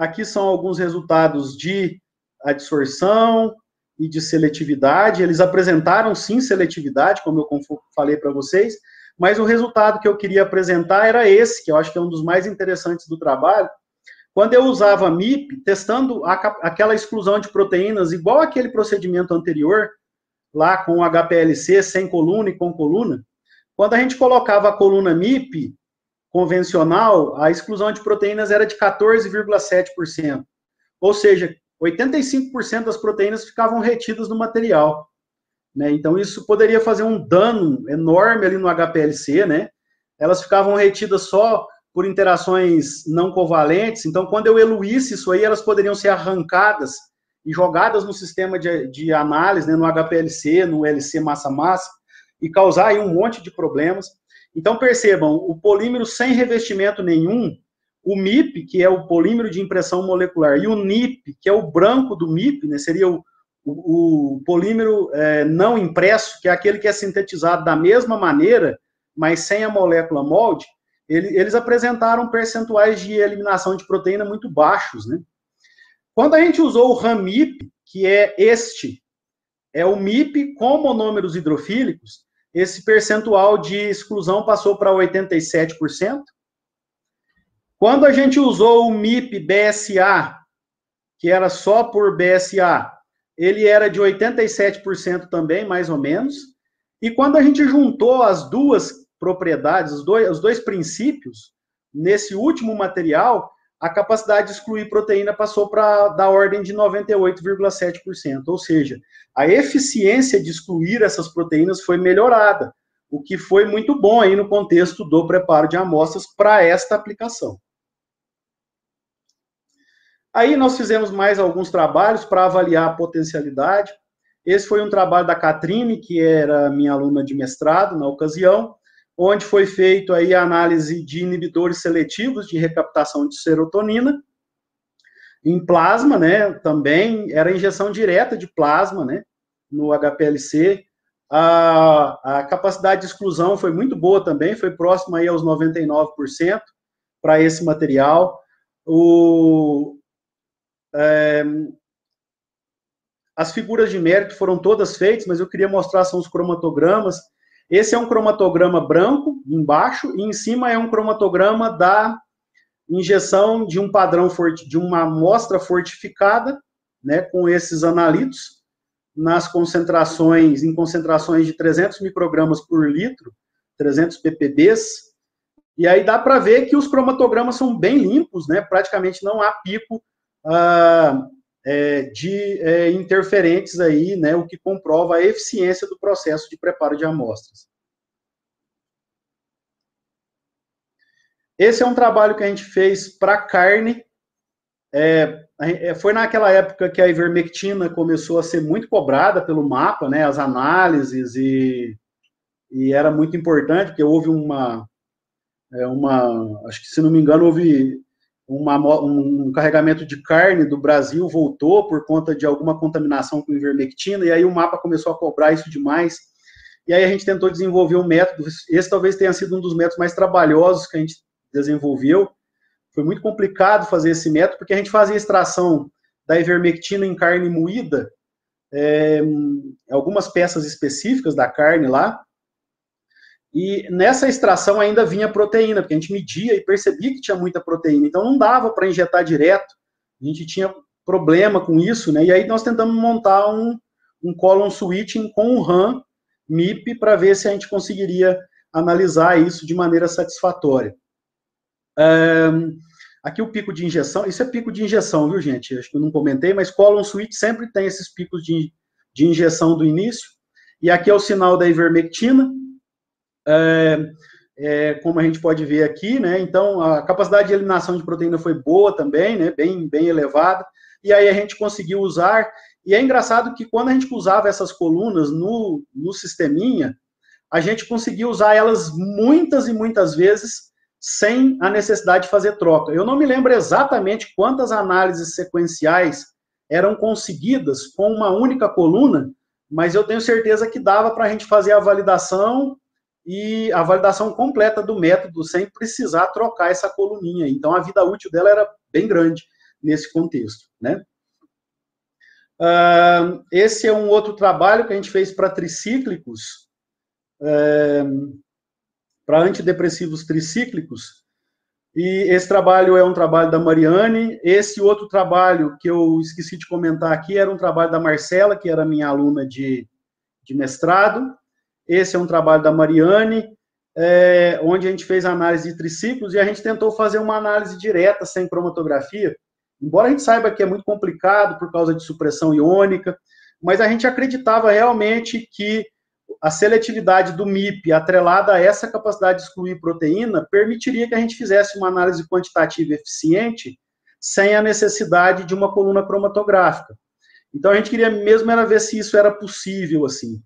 aqui são alguns resultados de adsorção e de seletividade. Eles apresentaram sim seletividade, como eu falei para vocês, mas o resultado que eu queria apresentar era esse, que eu acho que é um dos mais interessantes do trabalho. Quando eu usava MIP, testando a, aquela exclusão de proteínas, igual aquele procedimento anterior, lá com HPLC, sem coluna e com coluna, quando a gente colocava a coluna MIP convencional, a exclusão de proteínas era de 14,7%. Ou seja, 85% das proteínas ficavam retidas no material. Né? Então, isso poderia fazer um dano enorme ali no HPLC, né? Elas ficavam retidas só por interações não covalentes, então, quando eu eluísse isso aí, elas poderiam ser arrancadas e jogadas no sistema de, de análise, né, no HPLC, no LC massa-massa, e causar aí um monte de problemas. Então, percebam, o polímero sem revestimento nenhum, o MIP, que é o polímero de impressão molecular, e o NIP, que é o branco do MIP, né, seria o, o, o polímero é, não impresso, que é aquele que é sintetizado da mesma maneira, mas sem a molécula molde, ele, eles apresentaram percentuais de eliminação de proteína muito baixos, né? Quando a gente usou o RAMIP, que é este, é o MIP com monômeros hidrofílicos, esse percentual de exclusão passou para 87%. Quando a gente usou o MIP BSA, que era só por BSA, ele era de 87% também, mais ou menos. E quando a gente juntou as duas propriedades, os dois, os dois princípios, nesse último material, a capacidade de excluir proteína passou para da ordem de 98,7%. Ou seja, a eficiência de excluir essas proteínas foi melhorada, o que foi muito bom aí no contexto do preparo de amostras para esta aplicação. Aí nós fizemos mais alguns trabalhos para avaliar a potencialidade. Esse foi um trabalho da Catrine, que era minha aluna de mestrado na ocasião, onde foi feito aí a análise de inibidores seletivos de recaptação de serotonina em plasma, né? Também era injeção direta de plasma, né? No HPLC. A, a capacidade de exclusão foi muito boa também, foi próxima aí aos 99% para esse material. O, é, as figuras de mérito foram todas feitas, mas eu queria mostrar são os cromatogramas. Esse é um cromatograma branco embaixo e em cima é um cromatograma da injeção de um padrão de uma amostra fortificada, né, com esses analitos nas concentrações em concentrações de 300 microgramas por litro, 300 ppbs. E aí dá para ver que os cromatogramas são bem limpos, né? Praticamente não há pico ah, é, de é, interferentes aí, né, o que comprova a eficiência do processo de preparo de amostras. Esse é um trabalho que a gente fez para carne. É, é, foi naquela época que a ivermectina começou a ser muito cobrada pelo mapa, né, as análises, e, e era muito importante, porque houve uma, é, uma, acho que se não me engano, houve uma, um carregamento de carne do Brasil voltou por conta de alguma contaminação com ivermectina, e aí o mapa começou a cobrar isso demais. E aí a gente tentou desenvolver um método, esse talvez tenha sido um dos métodos mais trabalhosos que a gente desenvolveu. Foi muito complicado fazer esse método, porque a gente fazia extração da ivermectina em carne moída, é, algumas peças específicas da carne lá, e nessa extração ainda vinha proteína, porque a gente media e percebia que tinha muita proteína. Então não dava para injetar direto. A gente tinha problema com isso, né? E aí nós tentamos montar um, um colon switching com o RAM MIP para ver se a gente conseguiria analisar isso de maneira satisfatória. Um, aqui o pico de injeção, isso é pico de injeção, viu, gente? Acho que eu não comentei, mas colon switch sempre tem esses picos de, de injeção do início. E aqui é o sinal da ivermectina, é, é, como a gente pode ver aqui, né? Então, a capacidade de eliminação de proteína foi boa também, né? Bem, bem elevada. E aí a gente conseguiu usar. E é engraçado que quando a gente usava essas colunas no, no sisteminha, a gente conseguiu usar elas muitas e muitas vezes sem a necessidade de fazer troca. Eu não me lembro exatamente quantas análises sequenciais eram conseguidas com uma única coluna, mas eu tenho certeza que dava para a gente fazer a validação e a validação completa do método sem precisar trocar essa coluninha. Então, a vida útil dela era bem grande nesse contexto, né? Uh, esse é um outro trabalho que a gente fez para tricíclicos, uh, para antidepressivos tricíclicos, e esse trabalho é um trabalho da Mariane. Esse outro trabalho que eu esqueci de comentar aqui era um trabalho da Marcela, que era minha aluna de, de mestrado. Esse é um trabalho da Mariane, é, onde a gente fez análise de triciclos e a gente tentou fazer uma análise direta, sem cromatografia. Embora a gente saiba que é muito complicado por causa de supressão iônica, mas a gente acreditava realmente que a seletividade do MIP atrelada a essa capacidade de excluir proteína permitiria que a gente fizesse uma análise quantitativa eficiente sem a necessidade de uma coluna cromatográfica. Então a gente queria mesmo era ver se isso era possível assim.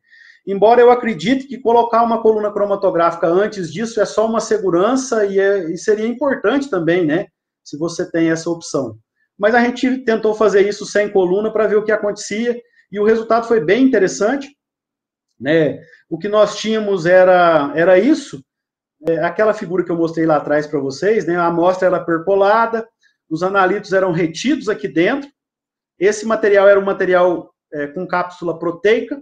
Embora eu acredite que colocar uma coluna cromatográfica antes disso é só uma segurança e, é, e seria importante também, né? Se você tem essa opção. Mas a gente tentou fazer isso sem coluna para ver o que acontecia e o resultado foi bem interessante. Né? O que nós tínhamos era, era isso, é, aquela figura que eu mostrei lá atrás para vocês, né? a amostra era percolada, os analitos eram retidos aqui dentro, esse material era um material é, com cápsula proteica,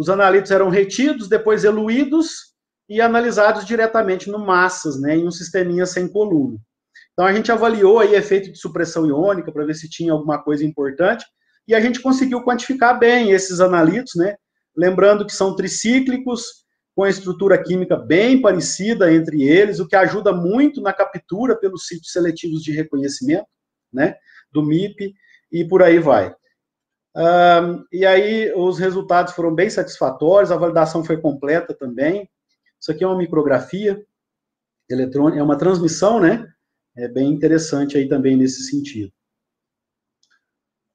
os analitos eram retidos, depois eluídos e analisados diretamente no massas, né, em um sisteminha sem coluna. Então a gente avaliou aí efeito de supressão iônica para ver se tinha alguma coisa importante e a gente conseguiu quantificar bem esses analitos, né? Lembrando que são tricíclicos, com a estrutura química bem parecida entre eles, o que ajuda muito na captura pelos sítios seletivos de reconhecimento, né, do MIP, e por aí vai. Um, e aí os resultados foram bem satisfatórios, a validação foi completa também. Isso aqui é uma micrografia eletrônica, é uma transmissão, né? É bem interessante aí também nesse sentido.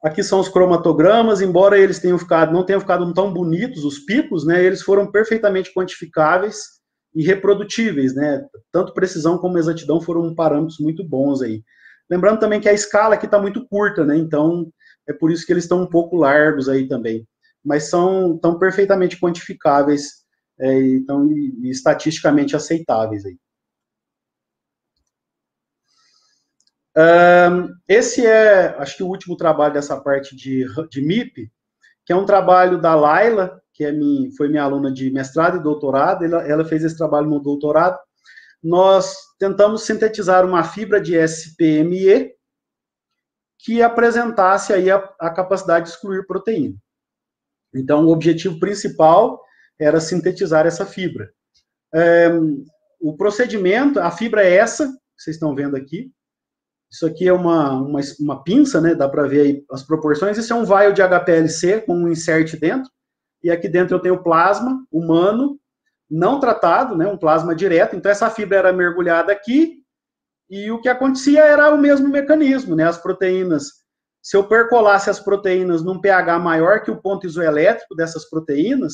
Aqui são os cromatogramas, embora eles tenham ficado, não tenham ficado tão bonitos, os picos, né, eles foram perfeitamente quantificáveis e reprodutíveis, né, tanto precisão como exatidão foram parâmetros muito bons aí. Lembrando também que a escala aqui está muito curta, né, então é por isso que eles estão um pouco largos aí também, mas são tão perfeitamente quantificáveis é, e, e estatisticamente aceitáveis aí. esse é, acho que o último trabalho dessa parte de, de MIP, que é um trabalho da Laila, que é minha, foi minha aluna de mestrado e doutorado, ela, ela fez esse trabalho no doutorado. Nós tentamos sintetizar uma fibra de SPME que apresentasse aí a, a capacidade de excluir proteína. Então, o objetivo principal era sintetizar essa fibra. É, o procedimento, a fibra é essa, vocês estão vendo aqui, isso aqui é uma, uma, uma pinça, né? Dá para ver aí as proporções. Isso é um vial de HPLC com um insert dentro. E aqui dentro eu tenho plasma humano, não tratado, né? Um plasma direto. Então essa fibra era mergulhada aqui e o que acontecia era o mesmo mecanismo, né? As proteínas, se eu percolasse as proteínas num pH maior que o ponto isoelétrico dessas proteínas,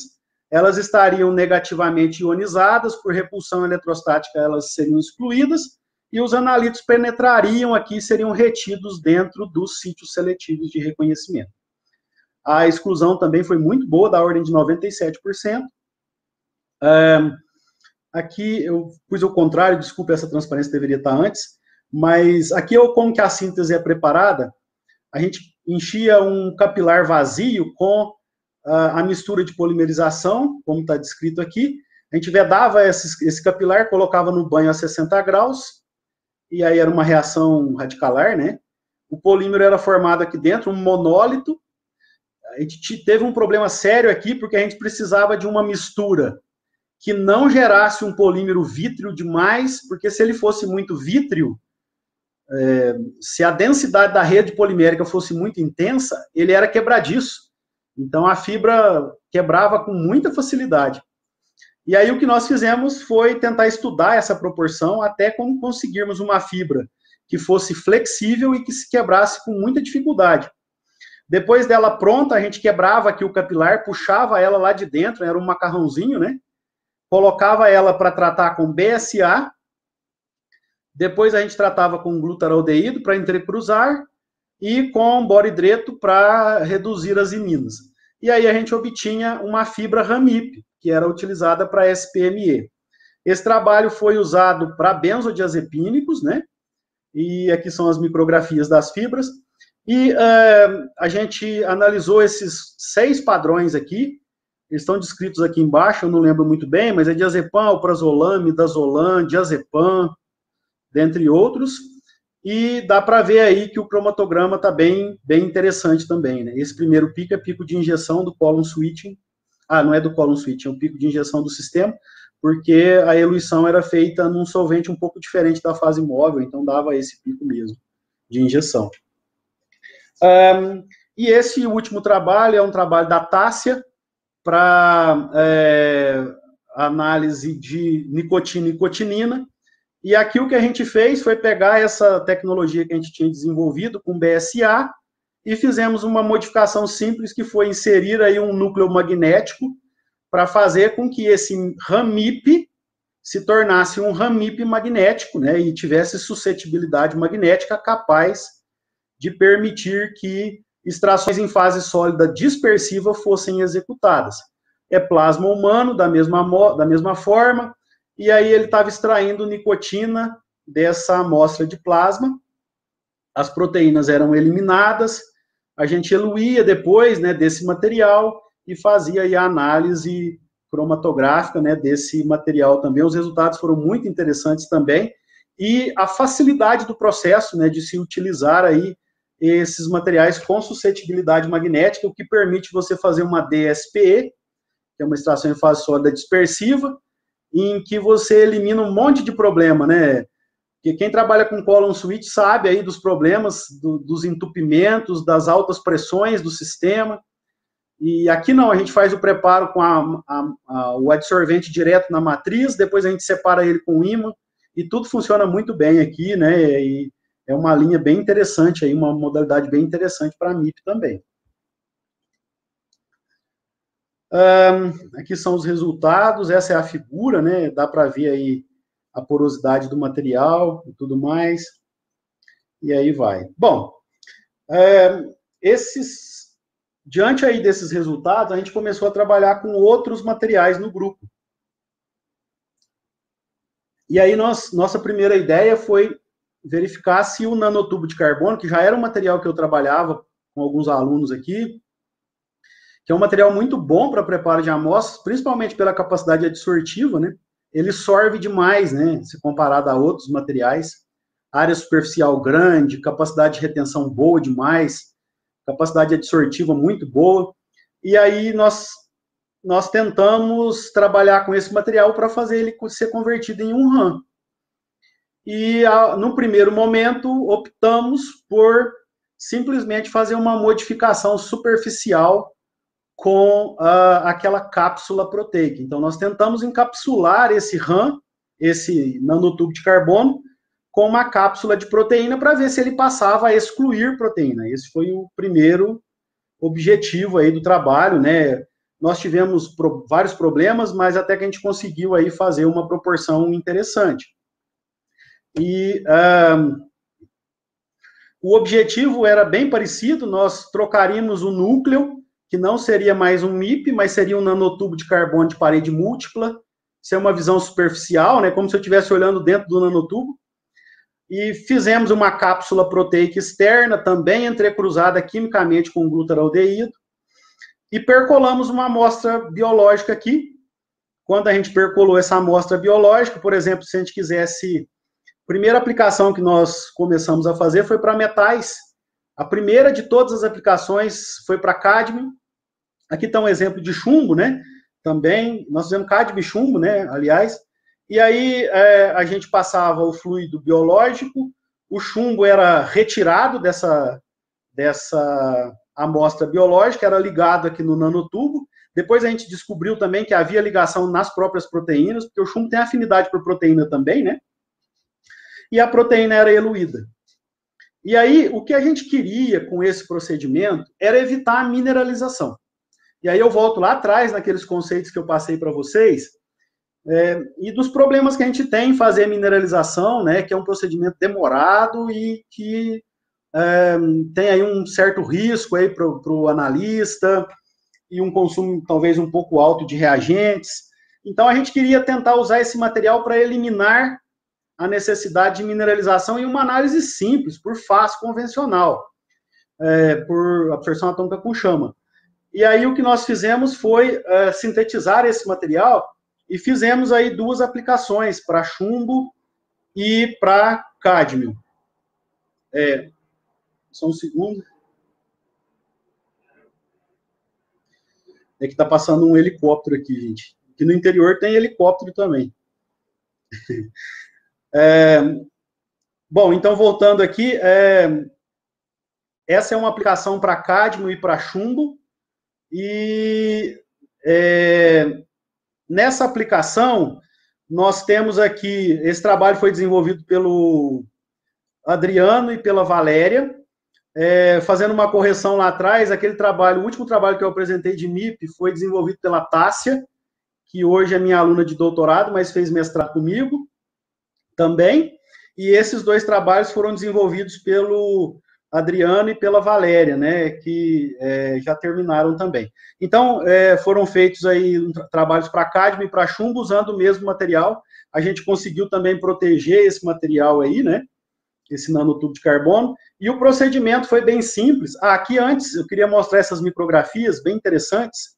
elas estariam negativamente ionizadas, por repulsão eletrostática elas seriam excluídas, e os analitos penetrariam aqui, seriam retidos dentro dos sítios seletivos de reconhecimento. A exclusão também foi muito boa, da ordem de 97%. Um, aqui eu pus o contrário, desculpe, essa transparência deveria estar antes, mas aqui é como que a síntese é preparada. A gente enchia um capilar vazio com uh, a mistura de polimerização, como está descrito aqui. A gente vedava esse, esse capilar, colocava no banho a 60 graus, e aí era uma reação radicalar, né? O polímero era formado aqui dentro, um monólito. A gente teve um problema sério aqui, porque a gente precisava de uma mistura que não gerasse um polímero vítreo demais, porque se ele fosse muito vítreo, é, se a densidade da rede polimérica fosse muito intensa, ele era quebradiço. Então a fibra quebrava com muita facilidade. E aí o que nós fizemos foi tentar estudar essa proporção até como conseguirmos uma fibra que fosse flexível e que se quebrasse com muita dificuldade. Depois dela pronta, a gente quebrava aqui o capilar, puxava ela lá de dentro, era um macarrãozinho, né? Colocava ela para tratar com BSA. Depois a gente tratava com glutaraldeído para entrecruzar. e com boridreto para reduzir as iminas. E aí a gente obtinha uma fibra RAMIP, que era utilizada para SPME. Esse trabalho foi usado para benzodiazepínicos, né? E aqui são as micrografias das fibras. E uh, a gente analisou esses seis padrões aqui, eles estão descritos aqui embaixo, eu não lembro muito bem, mas é diazepam, alprazolam, midazolam, diazepam, dentre outros. E dá para ver aí que o cromatograma está bem, bem interessante também. Né? Esse primeiro pico é pico de injeção do column switching. Ah, não é do column switching, é o pico de injeção do sistema, porque a eluição era feita num solvente um pouco diferente da fase móvel, então dava esse pico mesmo de injeção. Um, e esse último trabalho é um trabalho da Tássia para é, análise de nicotina e nicotinina, e aqui o que a gente fez foi pegar essa tecnologia que a gente tinha desenvolvido com BSA e fizemos uma modificação simples que foi inserir aí um núcleo magnético para fazer com que esse RAMIP se tornasse um RAMIP magnético, né, e tivesse suscetibilidade magnética capaz de permitir que extrações em fase sólida dispersiva fossem executadas. É plasma humano da mesma, da mesma forma, e aí ele estava extraindo nicotina dessa amostra de plasma, as proteínas eram eliminadas, a gente eluía depois né, desse material e fazia a análise cromatográfica né, desse material também. Os resultados foram muito interessantes também, e a facilidade do processo né, de se utilizar aí esses materiais com suscetibilidade magnética, o que permite você fazer uma DSPE, que é uma extração em fase sólida dispersiva, em que você elimina um monte de problema, né? Porque quem trabalha com column switch sabe aí dos problemas, do, dos entupimentos, das altas pressões do sistema. E aqui não, a gente faz o preparo com a, a, a, o adsorvente direto na matriz, depois a gente separa ele com o ímã, e tudo funciona muito bem aqui, né? E é uma linha bem interessante aí, uma modalidade bem interessante para a MIP também. Um, aqui são os resultados, essa é a figura, né? Dá para ver aí a porosidade do material e tudo mais. E aí vai. Bom, é, esses, diante aí desses resultados, a gente começou a trabalhar com outros materiais no grupo. E aí nós, nossa primeira ideia foi verificar se o nanotubo de carbono, que já era um material que eu trabalhava com alguns alunos aqui, que é um material muito bom para preparo de amostras, principalmente pela capacidade adsortiva, né? Ele sorve demais, né? Se comparado a outros materiais. Área superficial grande, capacidade de retenção boa demais, capacidade adsortiva muito boa. E aí nós nós tentamos trabalhar com esse material para fazer ele ser convertido em um RAM. E no primeiro momento optamos por simplesmente fazer uma modificação superficial com uh, aquela cápsula proteica. Então, nós tentamos encapsular esse RAM, esse nanotubo de carbono, com uma cápsula de proteína para ver se ele passava a excluir proteína. Esse foi o primeiro objetivo aí do trabalho, né? Nós tivemos pro, vários problemas, mas até que a gente conseguiu aí fazer uma proporção interessante. E um, o objetivo era bem parecido, nós trocaríamos o núcleo que não seria mais um MIP, mas seria um nanotubo de carbono de parede múltipla. Isso é uma visão superficial, né? Como se eu estivesse olhando dentro do nanotubo. E fizemos uma cápsula proteica externa, também entrecruzada quimicamente com glutaraldeído. E percolamos uma amostra biológica aqui. Quando a gente percolou essa amostra biológica, por exemplo, se a gente quisesse. Primeira aplicação que nós começamos a fazer foi para metais. A primeira de todas as aplicações foi para cádmio, Aqui está um exemplo de chumbo, né? Também, nós fizemos cadmio e chumbo, né? Aliás, e aí é, a gente passava o fluido biológico, o chumbo era retirado dessa, dessa amostra biológica, era ligado aqui no nanotubo. Depois a gente descobriu também que havia ligação nas próprias proteínas, porque o chumbo tem afinidade por proteína também, né? E a proteína era eluída. E aí, o que a gente queria com esse procedimento era evitar a mineralização. E aí eu volto lá atrás naqueles conceitos que eu passei para vocês, é, e dos problemas que a gente tem em fazer mineralização, né, que é um procedimento demorado e que é, tem aí um certo risco aí para o analista e um consumo talvez um pouco alto de reagentes. Então a gente queria tentar usar esse material para eliminar a necessidade de mineralização em uma análise simples, por fase convencional, é, por absorção atômica com chama. E aí o que nós fizemos foi é, sintetizar esse material e fizemos aí duas aplicações para chumbo e para cádmio. É, só um segundo. É que está passando um helicóptero aqui, gente. Aqui no interior tem helicóptero também. É, bom, então voltando aqui, é, essa é uma aplicação para cádmio e para chumbo. E é, nessa aplicação, nós temos aqui, esse trabalho foi desenvolvido pelo Adriano e pela Valéria, é, fazendo uma correção lá atrás, aquele trabalho, o último trabalho que eu apresentei de MIP foi desenvolvido pela Tássia, que hoje é minha aluna de doutorado, mas fez mestrado comigo também. E esses dois trabalhos foram desenvolvidos pelo Adriano e pela Valéria, né, que é, já terminaram também. Então, é, foram feitos aí trabalhos para cádmio e para chumbo usando o mesmo material. A gente conseguiu também proteger esse material aí, né, esse nanotubo de carbono, e o procedimento foi bem simples. Ah, aqui antes, eu queria mostrar essas micrografias bem interessantes.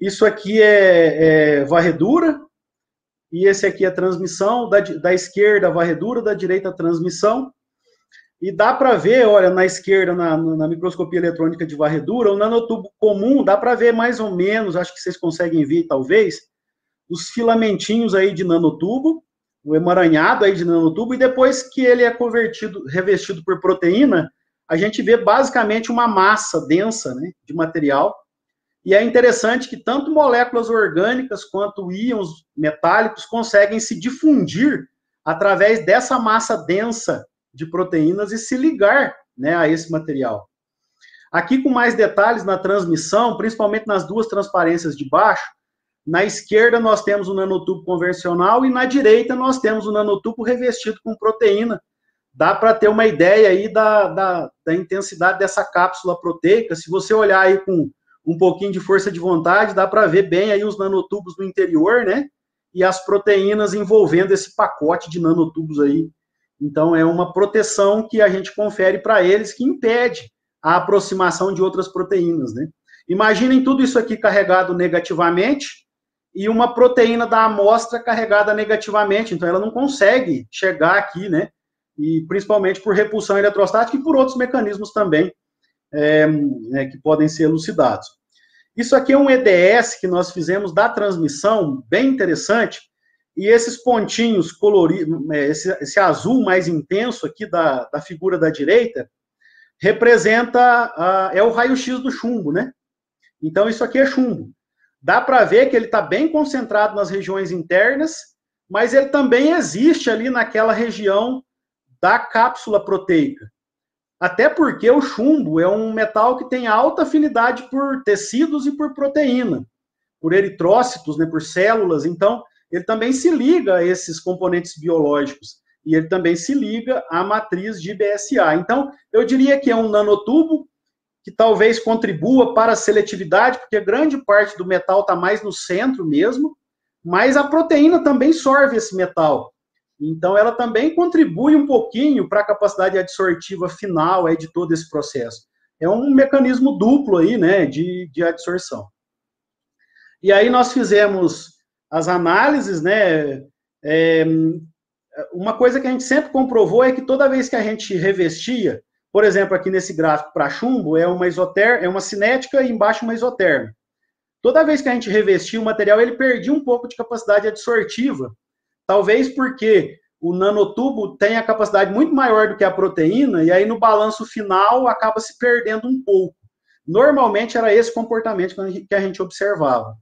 Isso aqui é, é varredura, e esse aqui é a transmissão, da, da esquerda a varredura, da direita a transmissão, e dá para ver, olha, na esquerda, na, na, microscopia eletrônica de varredura, o nanotubo comum, dá para ver mais ou menos, acho que vocês conseguem ver, talvez, os filamentinhos aí de nanotubo, o emaranhado aí de nanotubo, e depois que ele é convertido, revestido por proteína, a gente vê basicamente uma massa densa, né, de material, e é interessante que tanto moléculas orgânicas quanto íons metálicos conseguem se difundir através dessa massa densa de proteínas e se ligar né, a esse material. Aqui com mais detalhes na transmissão, principalmente nas duas transparências de baixo, na esquerda nós temos o nanotubo convencional e na direita nós temos o nanotubo revestido com proteína. Dá para ter uma ideia aí da, da, da, intensidade dessa cápsula proteica. Se você olhar aí com um pouquinho de força de vontade, dá para ver bem aí os nanotubos no interior, né? E as proteínas envolvendo esse pacote de nanotubos aí então, é uma proteção que a gente confere para eles que impede a aproximação de outras proteínas, né? Imaginem tudo isso aqui carregado negativamente e uma proteína da amostra carregada negativamente, então ela não consegue chegar aqui, né? E principalmente por repulsão eletrostática e por outros mecanismos também é, é, que podem ser elucidados. Isso aqui é um EDS que nós fizemos da transmissão, bem interessante, e esses pontinhos coloridos, é, esse, esse, azul mais intenso aqui da, da figura da direita, representa, a, é o raio-x do chumbo, né? Então, isso aqui é chumbo. Dá para ver que ele está bem concentrado nas regiões internas, mas ele também existe ali naquela região da cápsula proteica. Até porque o chumbo é um metal que tem alta afinidade por tecidos e por proteína, por eritrócitos, né, por células. Então, ele também se liga a esses componentes biológicos e ele também se liga à matriz de BSA. Então, eu diria que é um nanotubo que talvez contribua para a seletividade, porque grande parte do metal está mais no centro mesmo, mas a proteína também sorve esse metal. Então, ela também contribui um pouquinho para a capacidade adsortiva final aí de todo esse processo. É um mecanismo duplo aí, né, de, de. E aí nós fizemos as análises, né? É, uma coisa que a gente sempre comprovou é que toda vez que a gente revestia, por exemplo, aqui nesse gráfico para chumbo, é uma isoter, é uma cinética e embaixo uma isoterma. Toda vez que a gente revestia o material, ele perdia um pouco de capacidade adsortiva. Talvez porque o nanotubo tem a capacidade muito maior do que a proteína, e aí no balanço final acaba se perdendo um pouco. Normalmente era esse comportamento que a gente observava.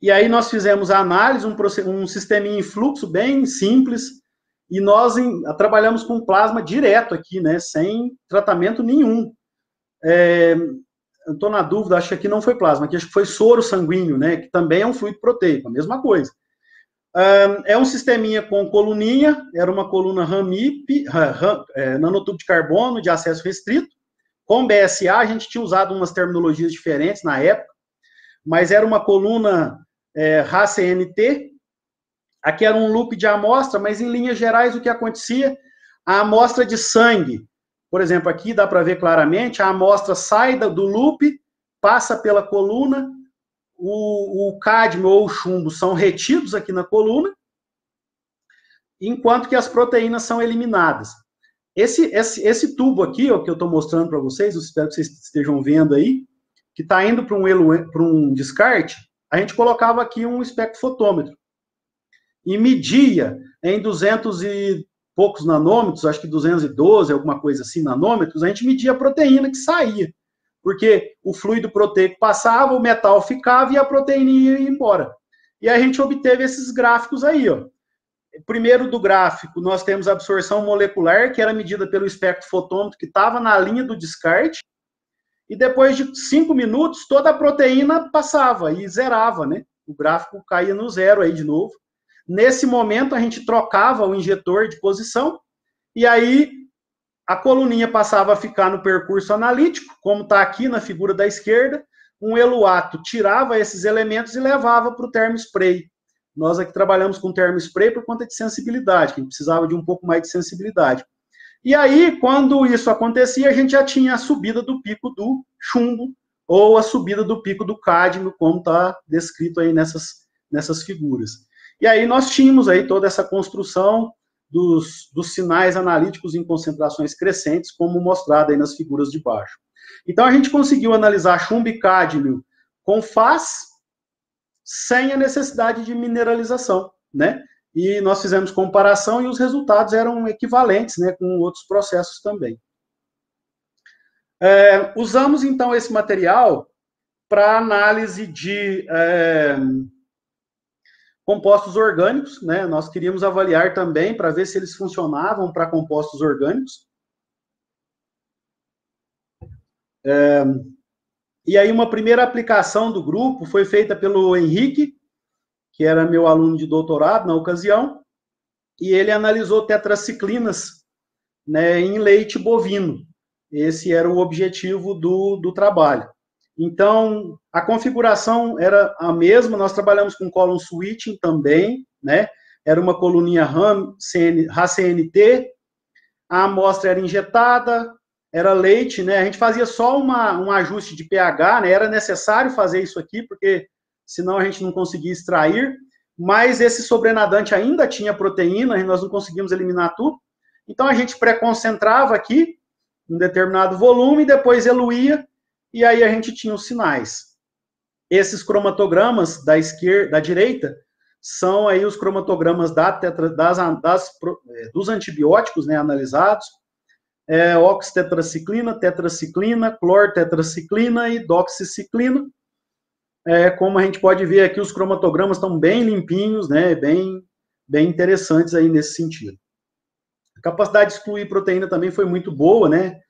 E aí nós fizemos a análise, um, um sisteminha em fluxo bem simples, e nós em, trabalhamos com plasma direto aqui, né, sem tratamento nenhum. É, estou na dúvida, acho que não foi plasma, acho que foi soro sanguíneo, né, que também é um fluido proteico, a mesma coisa. É um sisteminha com coluninha, era uma coluna RAMIP, RAM, é, nanotubo de carbono de acesso restrito. Com BSA, a gente tinha usado umas terminologias diferentes na época, mas era uma coluna é, RACNT. Aqui era um loop de amostra, mas em linhas gerais o que acontecia? A amostra de sangue, por exemplo, aqui dá para ver claramente, a amostra sai do loop, passa pela coluna, o, o cádmio ou o chumbo são retidos aqui na coluna, enquanto que as proteínas são eliminadas. Esse, esse, esse tubo aqui, ó, que eu estou mostrando para vocês, eu espero que vocês estejam vendo aí, que está indo para um, um descarte, a gente colocava aqui um espectrofotômetro e media em 200 e poucos nanômetros, acho que 212, alguma coisa assim, nanômetros, a gente media a proteína que saía porque o fluido proteico passava, o metal ficava e a proteína ia embora. E a gente obteve esses gráficos aí, ó. Primeiro do gráfico, nós temos a absorção molecular, que era medida pelo espectrofotômetro, que estava na linha do descarte, e depois de cinco minutos, toda a proteína passava e zerava, né? O gráfico caía no zero aí de novo. Nesse momento, a gente trocava o injetor de posição, e aí a coluninha passava a ficar no percurso analítico, como está aqui na figura da esquerda, um eluato tirava esses elementos e levava para o termospray. Nós aqui trabalhamos com termospray por conta de sensibilidade, que a gente precisava de um pouco mais de sensibilidade. E aí, quando isso acontecia, a gente já tinha a subida do pico do chumbo, ou a subida do pico do cádmio, como está descrito aí nessas, nessas figuras. E aí nós tínhamos aí toda essa construção dos, dos sinais analíticos em concentrações crescentes, como mostrado aí nas figuras de baixo. Então, a gente conseguiu analisar chumbo e cádmio com faz, sem a necessidade de mineralização, né? E nós fizemos comparação e os resultados eram equivalentes, né, com outros processos também. É, usamos, então, esse material para análise de é, compostos orgânicos, né? Nós queríamos avaliar também para ver se eles funcionavam para compostos orgânicos. É, e aí, uma primeira aplicação do grupo foi feita pelo Henrique, que era meu aluno de doutorado na ocasião, e ele analisou tetraciclinas né, em leite bovino. Esse era o objetivo do, do trabalho. Então, a configuração era a mesma, nós trabalhamos com column switching também, né? Era uma coluninha RAM, CN, RACNT, a amostra era injetada, era leite, né? A gente fazia só uma, um ajuste de pH, né? Era necessário fazer isso aqui, porque senão a gente não conseguia extrair, mas esse sobrenadante ainda tinha proteína, e nós não conseguimos eliminar tudo. Então, a gente pré-concentrava aqui, um determinado volume, e depois eluía, e aí a gente tinha os sinais. Esses cromatogramas da esquerda, da direita, são aí os cromatogramas da tetra, das, das, é, dos antibióticos né, analisados, é, oxtetraciclina, tetraciclina, clortetraciclina e doxiciclina. É, como a gente pode ver aqui, os cromatogramas estão bem limpinhos, né, bem, bem interessantes aí nesse sentido. A capacidade de excluir proteína também foi muito boa, né,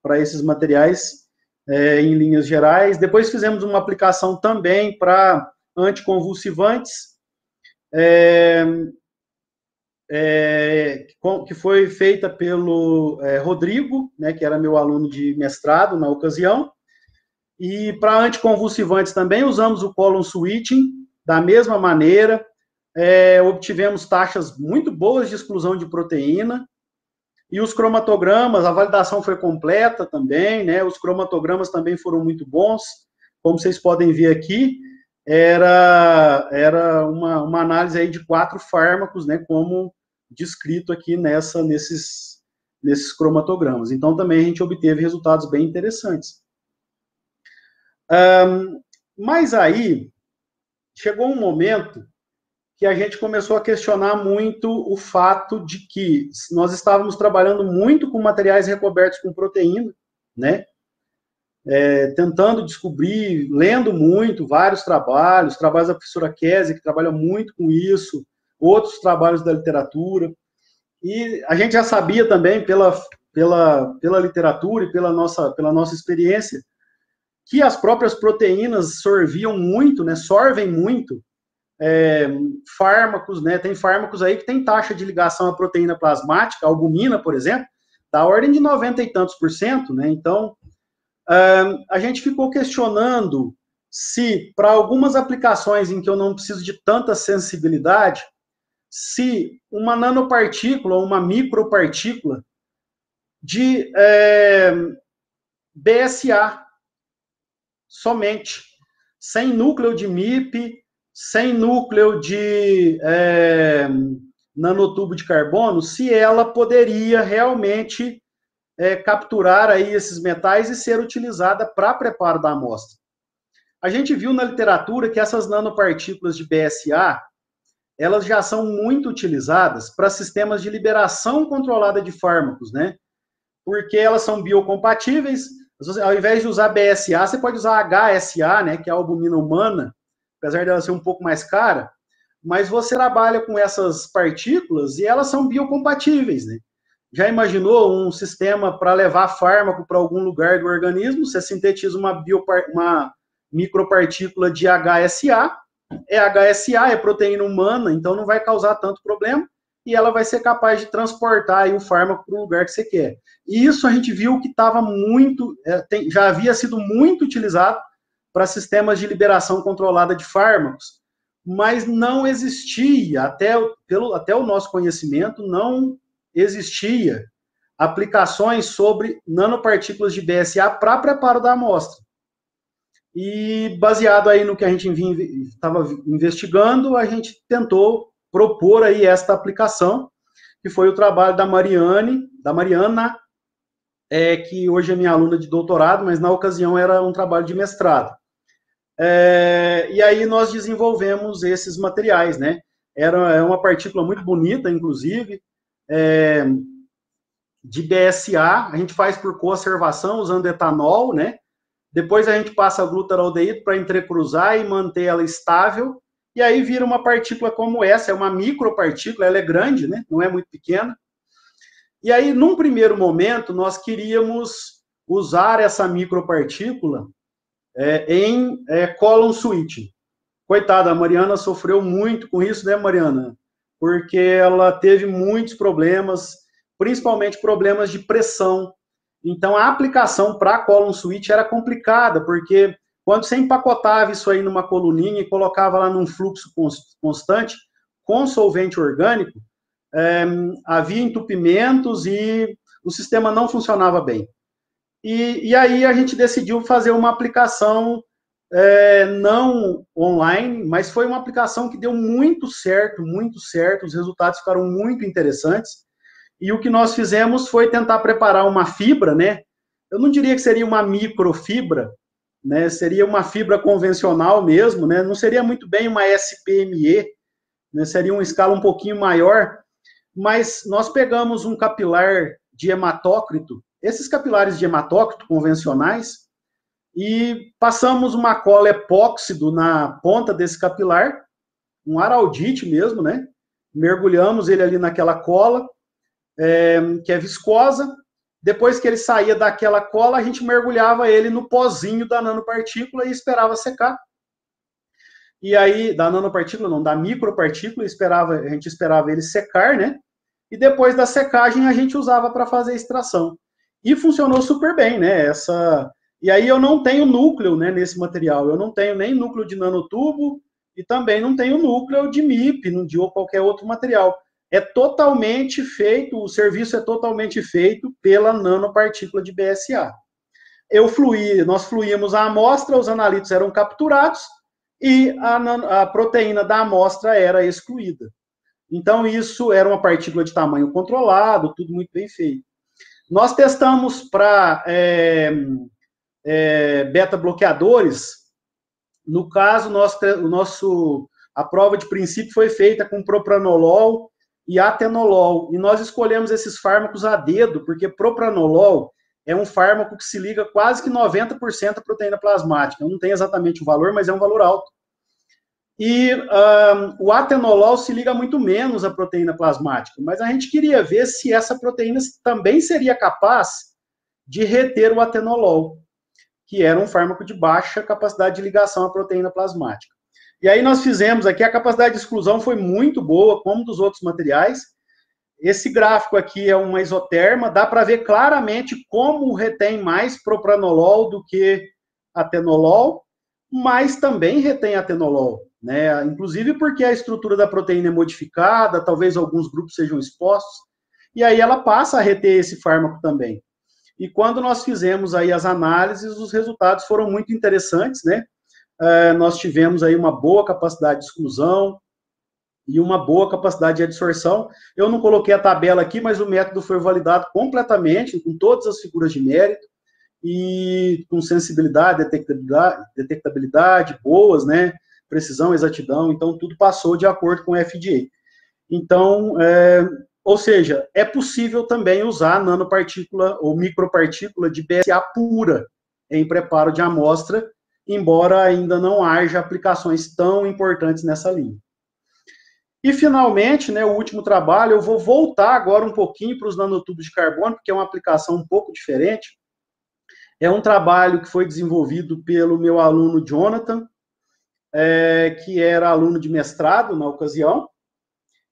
para esses materiais é, em linhas gerais. Depois fizemos uma aplicação também para anticonvulsivantes, é, é, que foi feita pelo é, Rodrigo, né, que era meu aluno de mestrado na ocasião. E para anticonvulsivantes também usamos o colon switching, da mesma maneira, é, obtivemos taxas muito boas de exclusão de proteína, e os cromatogramas, a validação foi completa também, né? Os cromatogramas também foram muito bons. Como vocês podem ver aqui, era, era uma, uma análise aí de quatro fármacos, né? Como descrito aqui nessa, nesses, nesses cromatogramas. Então, também a gente obteve resultados bem interessantes. Um, mas aí, chegou um momento que a gente começou a questionar muito o fato de que nós estávamos trabalhando muito com materiais recobertos com proteína, né? É, tentando descobrir, lendo muito, vários trabalhos, trabalhos da professora Kese, que trabalha muito com isso, outros trabalhos da literatura. E a gente já sabia também, pela, pela, pela literatura e pela nossa, pela nossa experiência, que as próprias proteínas sorviam muito, né, sorvem muito é, fármacos, né? Tem fármacos aí que tem taxa de ligação à proteína plasmática, albumina, por exemplo, da ordem de 90 e tantos por cento, né? Então, a gente ficou questionando se, para algumas aplicações em que eu não preciso de tanta sensibilidade, se uma nanopartícula ou uma micropartícula de é, BSA somente, sem núcleo de MIP, sem núcleo de é, nanotubo de carbono, se ela poderia realmente é, capturar aí esses metais e ser utilizada para preparo da amostra. A gente viu na literatura que essas nanopartículas de BSA, elas já são muito utilizadas para sistemas de liberação controlada de fármacos, né? Porque elas são biocompatíveis, ao invés de usar BSA, você pode usar HSA, né, que é a albumina humana, apesar dela ser um pouco mais cara, mas você trabalha com essas partículas e elas são biocompatíveis, né? Já imaginou um sistema para levar fármaco para algum lugar do organismo? Você sintetiza uma, uma micropartícula de HSA, é HSA, é proteína humana, então não vai causar tanto problema, e ela vai ser capaz de transportar o fármaco para o lugar que você quer. E isso a gente viu que estava muito, é, já havia sido muito utilizado para sistemas de liberação controlada de fármacos, mas não existia, até, pelo, até o nosso conhecimento, não existia aplicações sobre nanopartículas de BSA para preparo da amostra. E baseado aí no que a gente estava investigando, a gente tentou propor aí esta aplicação, que foi o trabalho da Mariane, da Mariana, é, que hoje é minha aluna de doutorado, mas na ocasião era um trabalho de mestrado. É, e aí nós desenvolvemos esses materiais, né? Era é uma partícula muito bonita, inclusive, é, de BSA, a gente faz por conservação usando etanol, né? Depois a gente passa glutaraldeído para entrecruzar e manter ela estável, e aí vira uma partícula como essa, é uma micropartícula, ela é grande, né? Não é muito pequena. E aí, num primeiro momento, nós queríamos usar essa micropartícula é, em é, colon switch. Coitada, a Mariana sofreu muito com isso, né, Mariana? porque ela teve muitos problemas, principalmente problemas de pressão. Então, a aplicação para column switch era complicada, porque quando você empacotava isso aí numa coluninha e colocava lá num fluxo constante, com solvente orgânico, é, havia entupimentos e o sistema não funcionava bem. E, e aí a gente decidiu fazer uma aplicação é, não online, mas foi uma aplicação que deu muito certo, muito certo, os resultados ficaram muito interessantes. E o que nós fizemos foi tentar preparar uma fibra, né? Eu não diria que seria uma microfibra, né? Seria uma fibra convencional mesmo, né? Não seria muito bem uma SPME, né? Seria uma escala um pouquinho maior, mas nós pegamos um capilar de hematócrito, esses capilares de hematócrito convencionais, e passamos uma cola epóxido na ponta desse capilar, um araldite mesmo, né? Mergulhamos ele ali naquela cola, é, que é viscosa. Depois que ele saía daquela cola, a gente mergulhava ele no pozinho da nanopartícula e esperava secar. E aí, da nanopartícula, não, da micropartícula, esperava, a gente esperava ele secar, né? E depois da secagem, a gente usava para fazer a extração. E funcionou super bem, né? Essa, e aí eu não tenho núcleo né, nesse material, eu não tenho nem núcleo de nanotubo e também não tenho núcleo de MIP, de ou qualquer outro material. É totalmente feito, o serviço é totalmente feito pela nanopartícula de BSA. Eu fluí, nós fluímos a amostra, os analitos eram capturados e a, a proteína da amostra era excluída. Então, isso era uma partícula de tamanho controlado, tudo muito bem feito. Nós testamos para é, é, beta-bloqueadores, no caso, nosso, nosso, a prova de princípio foi feita com propranolol e atenolol, e nós escolhemos esses fármacos a dedo, porque propranolol é um fármaco que se liga quase que 90% à proteína plasmática. Não tenho exatamente o valor, mas é um valor alto. E um, o atenolol se liga muito menos à proteína plasmática, mas a gente queria ver se essa proteína também seria capaz de reter o atenolol que era um fármaco de baixa capacidade de ligação à proteína plasmática. E aí nós fizemos aqui, a capacidade de exclusão foi muito boa, como dos outros materiais. Esse gráfico aqui é uma isoterma, dá para ver claramente como retém mais propranolol do que atenolol, mas também retém atenolol, né? Inclusive porque a estrutura da proteína é modificada, talvez alguns grupos sejam expostos, e aí ela passa a reter esse fármaco também. E quando nós fizemos aí as análises, os resultados foram muito interessantes, né? É, nós tivemos aí uma boa capacidade de exclusão e uma boa capacidade de absorção. Eu não coloquei a tabela aqui, mas o método foi validado completamente, com todas as figuras de mérito e com sensibilidade, detectabilidade, detectabilidade boas, né? Precisão, exatidão, então tudo passou de acordo com o FDA. Então, é, ou seja, é possível também usar nanopartícula ou micropartícula de BSA pura em preparo de amostra, embora ainda não haja aplicações tão importantes nessa linha. E, finalmente, né, o último trabalho, eu vou voltar agora um pouquinho para os nanotubos de carbono, porque é uma aplicação um pouco diferente. É um trabalho que foi desenvolvido pelo meu aluno Jonathan, é, que era aluno de mestrado na ocasião,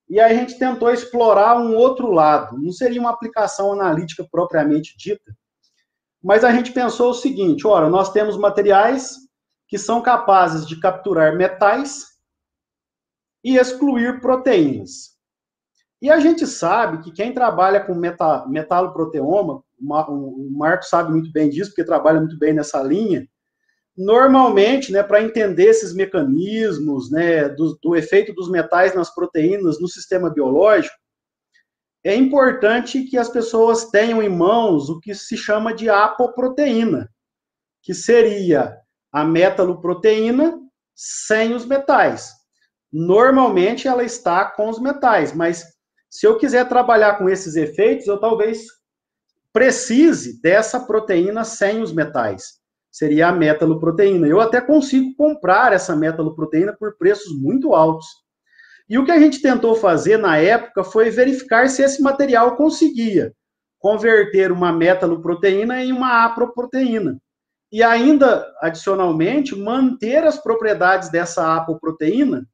e a gente tentou explorar um outro lado. Não seria uma aplicação analítica propriamente dita, mas a gente pensou o seguinte: ora, nós temos materiais que são capazes de capturar metais e excluir proteínas. E a gente sabe que quem trabalha com meta, metaloproteoma, o Marco sabe muito bem disso, porque trabalha muito bem nessa linha, Normalmente, né, para entender esses mecanismos, né, do, do efeito dos metais nas proteínas no sistema biológico, é importante que as pessoas tenham em mãos o que se chama de apoproteína, que seria a metaloproteína sem os metais. Normalmente ela está com os metais, mas se eu quiser trabalhar com esses efeitos, eu talvez precise dessa proteína sem os metais seria a metaloproteína. Eu até consigo comprar essa metaloproteína por preços muito altos. E o que a gente tentou fazer na época foi verificar se esse material conseguia converter uma metaloproteína em uma apoproteína. E ainda, adicionalmente, manter as propriedades dessa apoproteína,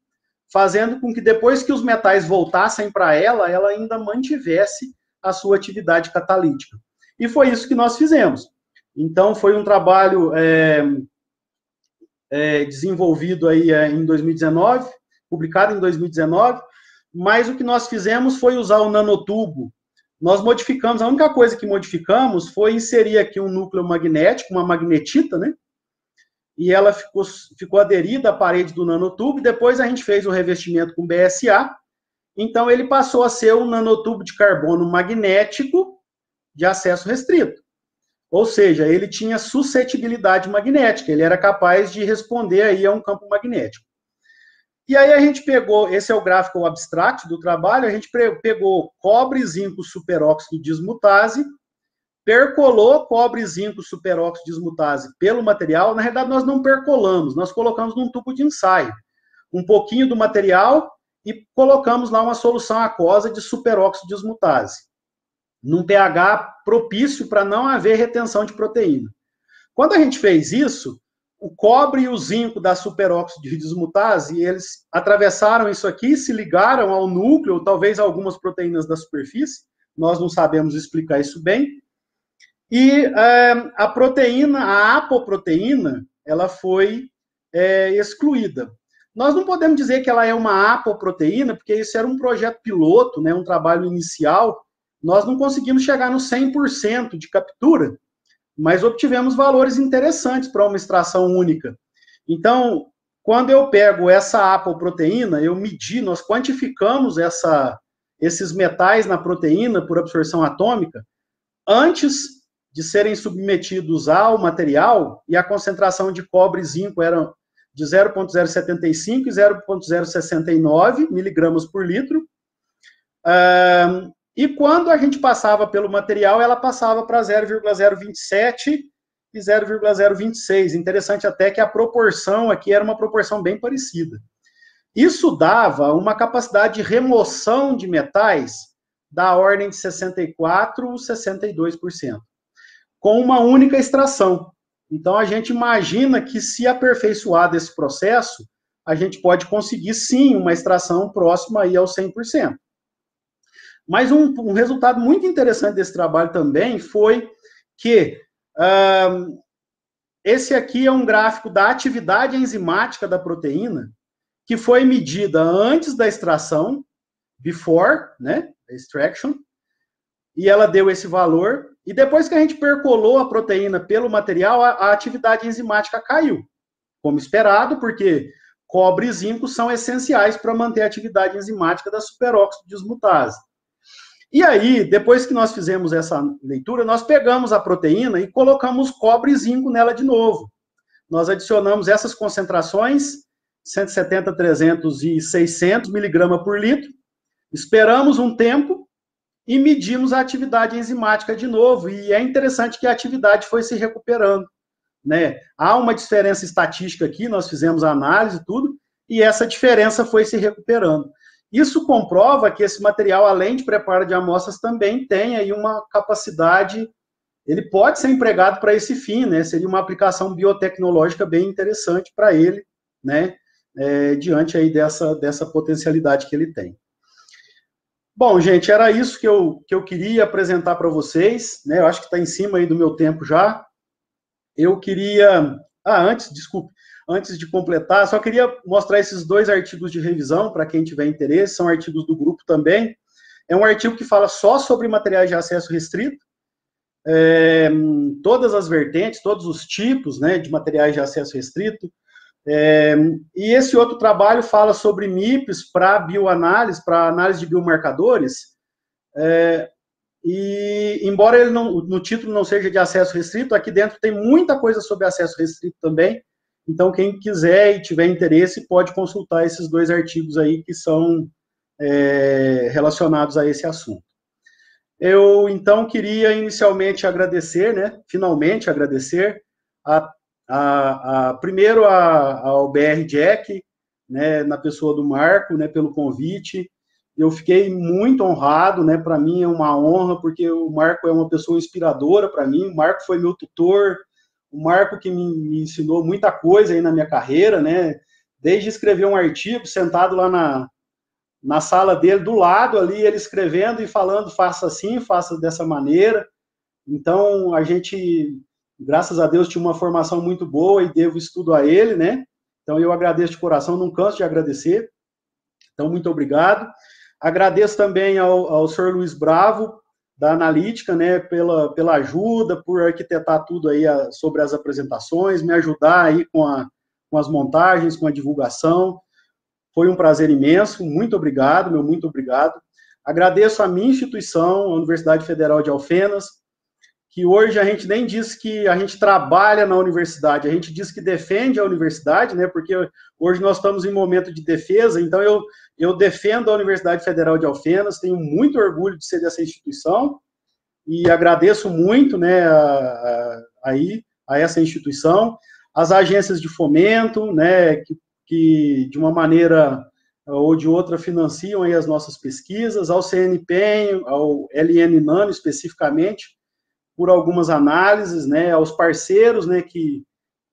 fazendo com que depois que os metais voltassem para ela, ela ainda mantivesse a sua atividade catalítica. E foi isso que nós fizemos. Então, foi um trabalho é, é, desenvolvido aí é, em 2019, publicado em 2019, mas o que nós fizemos foi usar o nanotubo. Nós modificamos, a única coisa que modificamos foi inserir aqui um núcleo magnético, uma magnetita, né? E ela ficou, ficou aderida à parede do nanotubo, depois a gente fez o revestimento com BSA, então ele passou a ser um nanotubo de carbono magnético de acesso restrito. Ou seja, ele tinha suscetibilidade magnética, ele era capaz de responder aí a um campo magnético. E aí a gente pegou, esse é o gráfico abstrato do trabalho, a gente pegou cobre, zinco, superóxido, dismutase, percolou cobre, zinco, superóxido, dismutase pelo material. Na realidade, nós não percolamos, nós colocamos num tubo de ensaio um pouquinho do material e colocamos lá uma solução aquosa de superóxido, dismutase num pH propício para não haver retenção de proteína. Quando a gente fez isso, o cobre e o zinco da superóxido de dismutase, eles atravessaram isso aqui, se ligaram ao núcleo, talvez algumas proteínas da superfície, nós não sabemos explicar isso bem, e é, a proteína, a apoproteína, ela foi é, excluída. Nós não podemos dizer que ela é uma apoproteína, porque isso era um projeto piloto, né, um trabalho inicial, nós não conseguimos chegar no 100% de captura, mas obtivemos valores interessantes para uma extração única. Então, quando eu pego essa apoproteína, eu medi, nós quantificamos essa, esses metais na proteína por absorção atômica antes de serem submetidos ao material, e a concentração de cobre e zinco era de 0,075 e 0,069 miligramas por litro. E quando a gente passava pelo material, ela passava para 0,027 e 0,026. Interessante até que a proporção aqui era uma proporção bem parecida. Isso dava uma capacidade de remoção de metais da ordem de 64 ou 62%, com uma única extração. Então a gente imagina que se aperfeiçoado esse processo, a gente pode conseguir sim uma extração próxima aí ao 100%. Mas um, um resultado muito interessante desse trabalho também foi que esse aqui é um gráfico da atividade enzimática da proteína, que foi medida antes da extração, before, né, extraction, e ela deu esse valor, e depois que a gente percolou a proteína pelo material, a, a atividade enzimática caiu, como esperado, porque cobre e zinco são essenciais para manter a atividade enzimática da superóxido desmutase. E aí, depois que nós fizemos essa leitura, nós pegamos a proteína e colocamos cobre e zinco nela de novo. Nós adicionamos essas concentrações, 170, 300 e 600 miligramas por litro, esperamos um tempo e medimos a atividade enzimática de novo. E é interessante que a atividade foi se recuperando. Né? Há uma diferença estatística aqui, nós fizemos a análise e tudo, e essa diferença foi se recuperando. Isso comprova que esse material, além de preparo de amostras, também tem aí uma capacidade, ele pode ser empregado para esse fim, né? Seria uma aplicação biotecnológica bem interessante para ele, né? É, diante aí dessa, dessa potencialidade que ele tem. Bom, gente, era isso que eu, que eu queria apresentar para vocês, né? Eu acho que está em cima aí do meu tempo já. Eu queria. Ah, antes, desculpe antes de completar, só queria mostrar esses dois artigos de revisão para quem tiver interesse, são artigos do grupo também. É um artigo que fala só sobre materiais de acesso restrito, é, todas as vertentes, todos os tipos né, de materiais de acesso restrito. É, e esse outro trabalho fala sobre MIPs para bioanálise, para análise de biomarcadores. É, e embora ele não, no título não seja de acesso restrito, aqui dentro tem muita coisa sobre acesso restrito também. Então, quem quiser e tiver interesse, pode consultar esses dois artigos aí que são é, relacionados a esse assunto. Eu, então, queria inicialmente agradecer, né, finalmente agradecer, a, a, a primeiro a, ao BR Jack, né, na pessoa do Marco, né, pelo convite. Eu fiquei muito honrado, né, para mim é uma honra, porque o Marco é uma pessoa inspiradora para mim, o Marco foi meu tutor, o Marco que me, me, ensinou muita coisa aí na minha carreira, né? Desde escrever um artigo, sentado lá na, na sala dele, do lado ali, ele escrevendo e falando, faça assim, faça dessa maneira. Então, a gente, graças a Deus, tinha uma formação muito boa e devo estudo a ele, né? Então, eu agradeço de coração, não canso de agradecer. Então, muito obrigado. Agradeço também ao, ao senhor Luiz Bravo da analítica, né, pela, pela ajuda, por arquitetar tudo aí a, sobre as apresentações, me ajudar aí com, a, com as montagens, com a divulgação. Foi um prazer imenso, muito obrigado, meu muito obrigado. Agradeço a minha instituição, a Universidade Federal de Alfenas, que hoje a gente nem diz que a gente trabalha na universidade, a gente diz que defende a universidade, né? Porque hoje nós estamos em momento de defesa, então eu, eu defendo a Universidade Federal de Alfenas, tenho muito orgulho de ser dessa instituição e agradeço muito, né, a, a, a essa instituição, as agências de fomento, né, que, que de uma maneira ou de outra financiam as nossas pesquisas, ao CNPEM, ao LN Nano especificamente, por algumas análises, né, aos parceiros, né, que,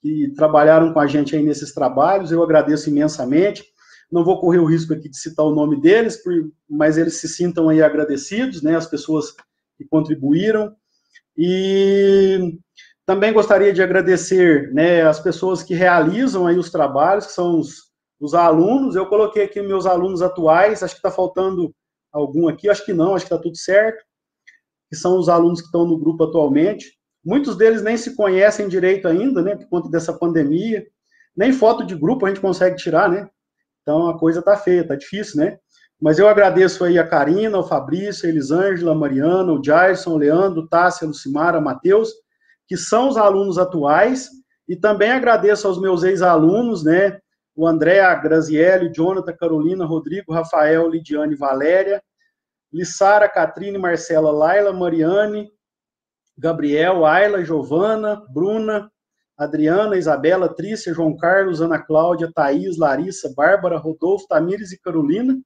que trabalharam com a gente aí nesses trabalhos, eu agradeço imensamente. Não vou correr o risco aqui de citar o nome deles, mas eles se sintam aí agradecidos, né, as pessoas que contribuíram. E também gostaria de agradecer, né, as pessoas que realizam aí os trabalhos, que são os, os alunos. Eu coloquei aqui meus alunos atuais, acho que está faltando algum aqui, acho que não, acho que está tudo certo que são os alunos que estão no grupo atualmente. Muitos deles nem se conhecem direito ainda, né, por conta dessa pandemia. Nem foto de grupo a gente consegue tirar, né? Então a coisa tá feia, tá difícil, né? Mas eu agradeço aí a Karina, o Fabrício, a Elisângela, a Mariana, o Jason, o Leandro, Tássia, a Lucimara, Matheus, que são os alunos atuais, e também agradeço aos meus ex-alunos, né? O André, a Graziele, Jonathan, Carolina, Rodrigo, Rafael, Lidiane, Valéria, Lissara, Catrine, Marcela, Laila, Mariane, Gabriel, Ayla, Giovana, Bruna, Adriana, Isabela, Trícia, João Carlos, Ana Cláudia, Thaís, Larissa, Bárbara, Rodolfo, Tamires e Carolina,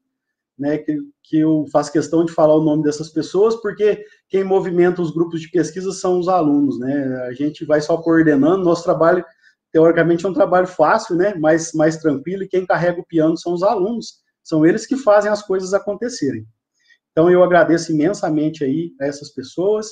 né, que, que eu faço questão de falar o nome dessas pessoas, porque quem movimenta os grupos de pesquisa são os alunos, né, a gente vai só coordenando, nosso trabalho teoricamente é um trabalho fácil, né, mais, mais tranquilo, e quem carrega o piano são os alunos, são eles que fazem as coisas acontecerem. Então, eu agradeço imensamente aí a essas pessoas,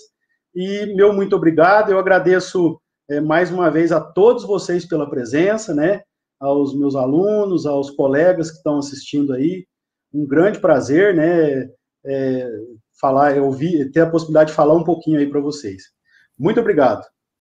e meu muito obrigado, eu agradeço é, mais uma vez a todos vocês pela presença, né, aos meus alunos, aos colegas que estão assistindo aí, um grande prazer, né, é, falar, eu vi, ter a possibilidade de falar um pouquinho aí para vocês. Muito obrigado.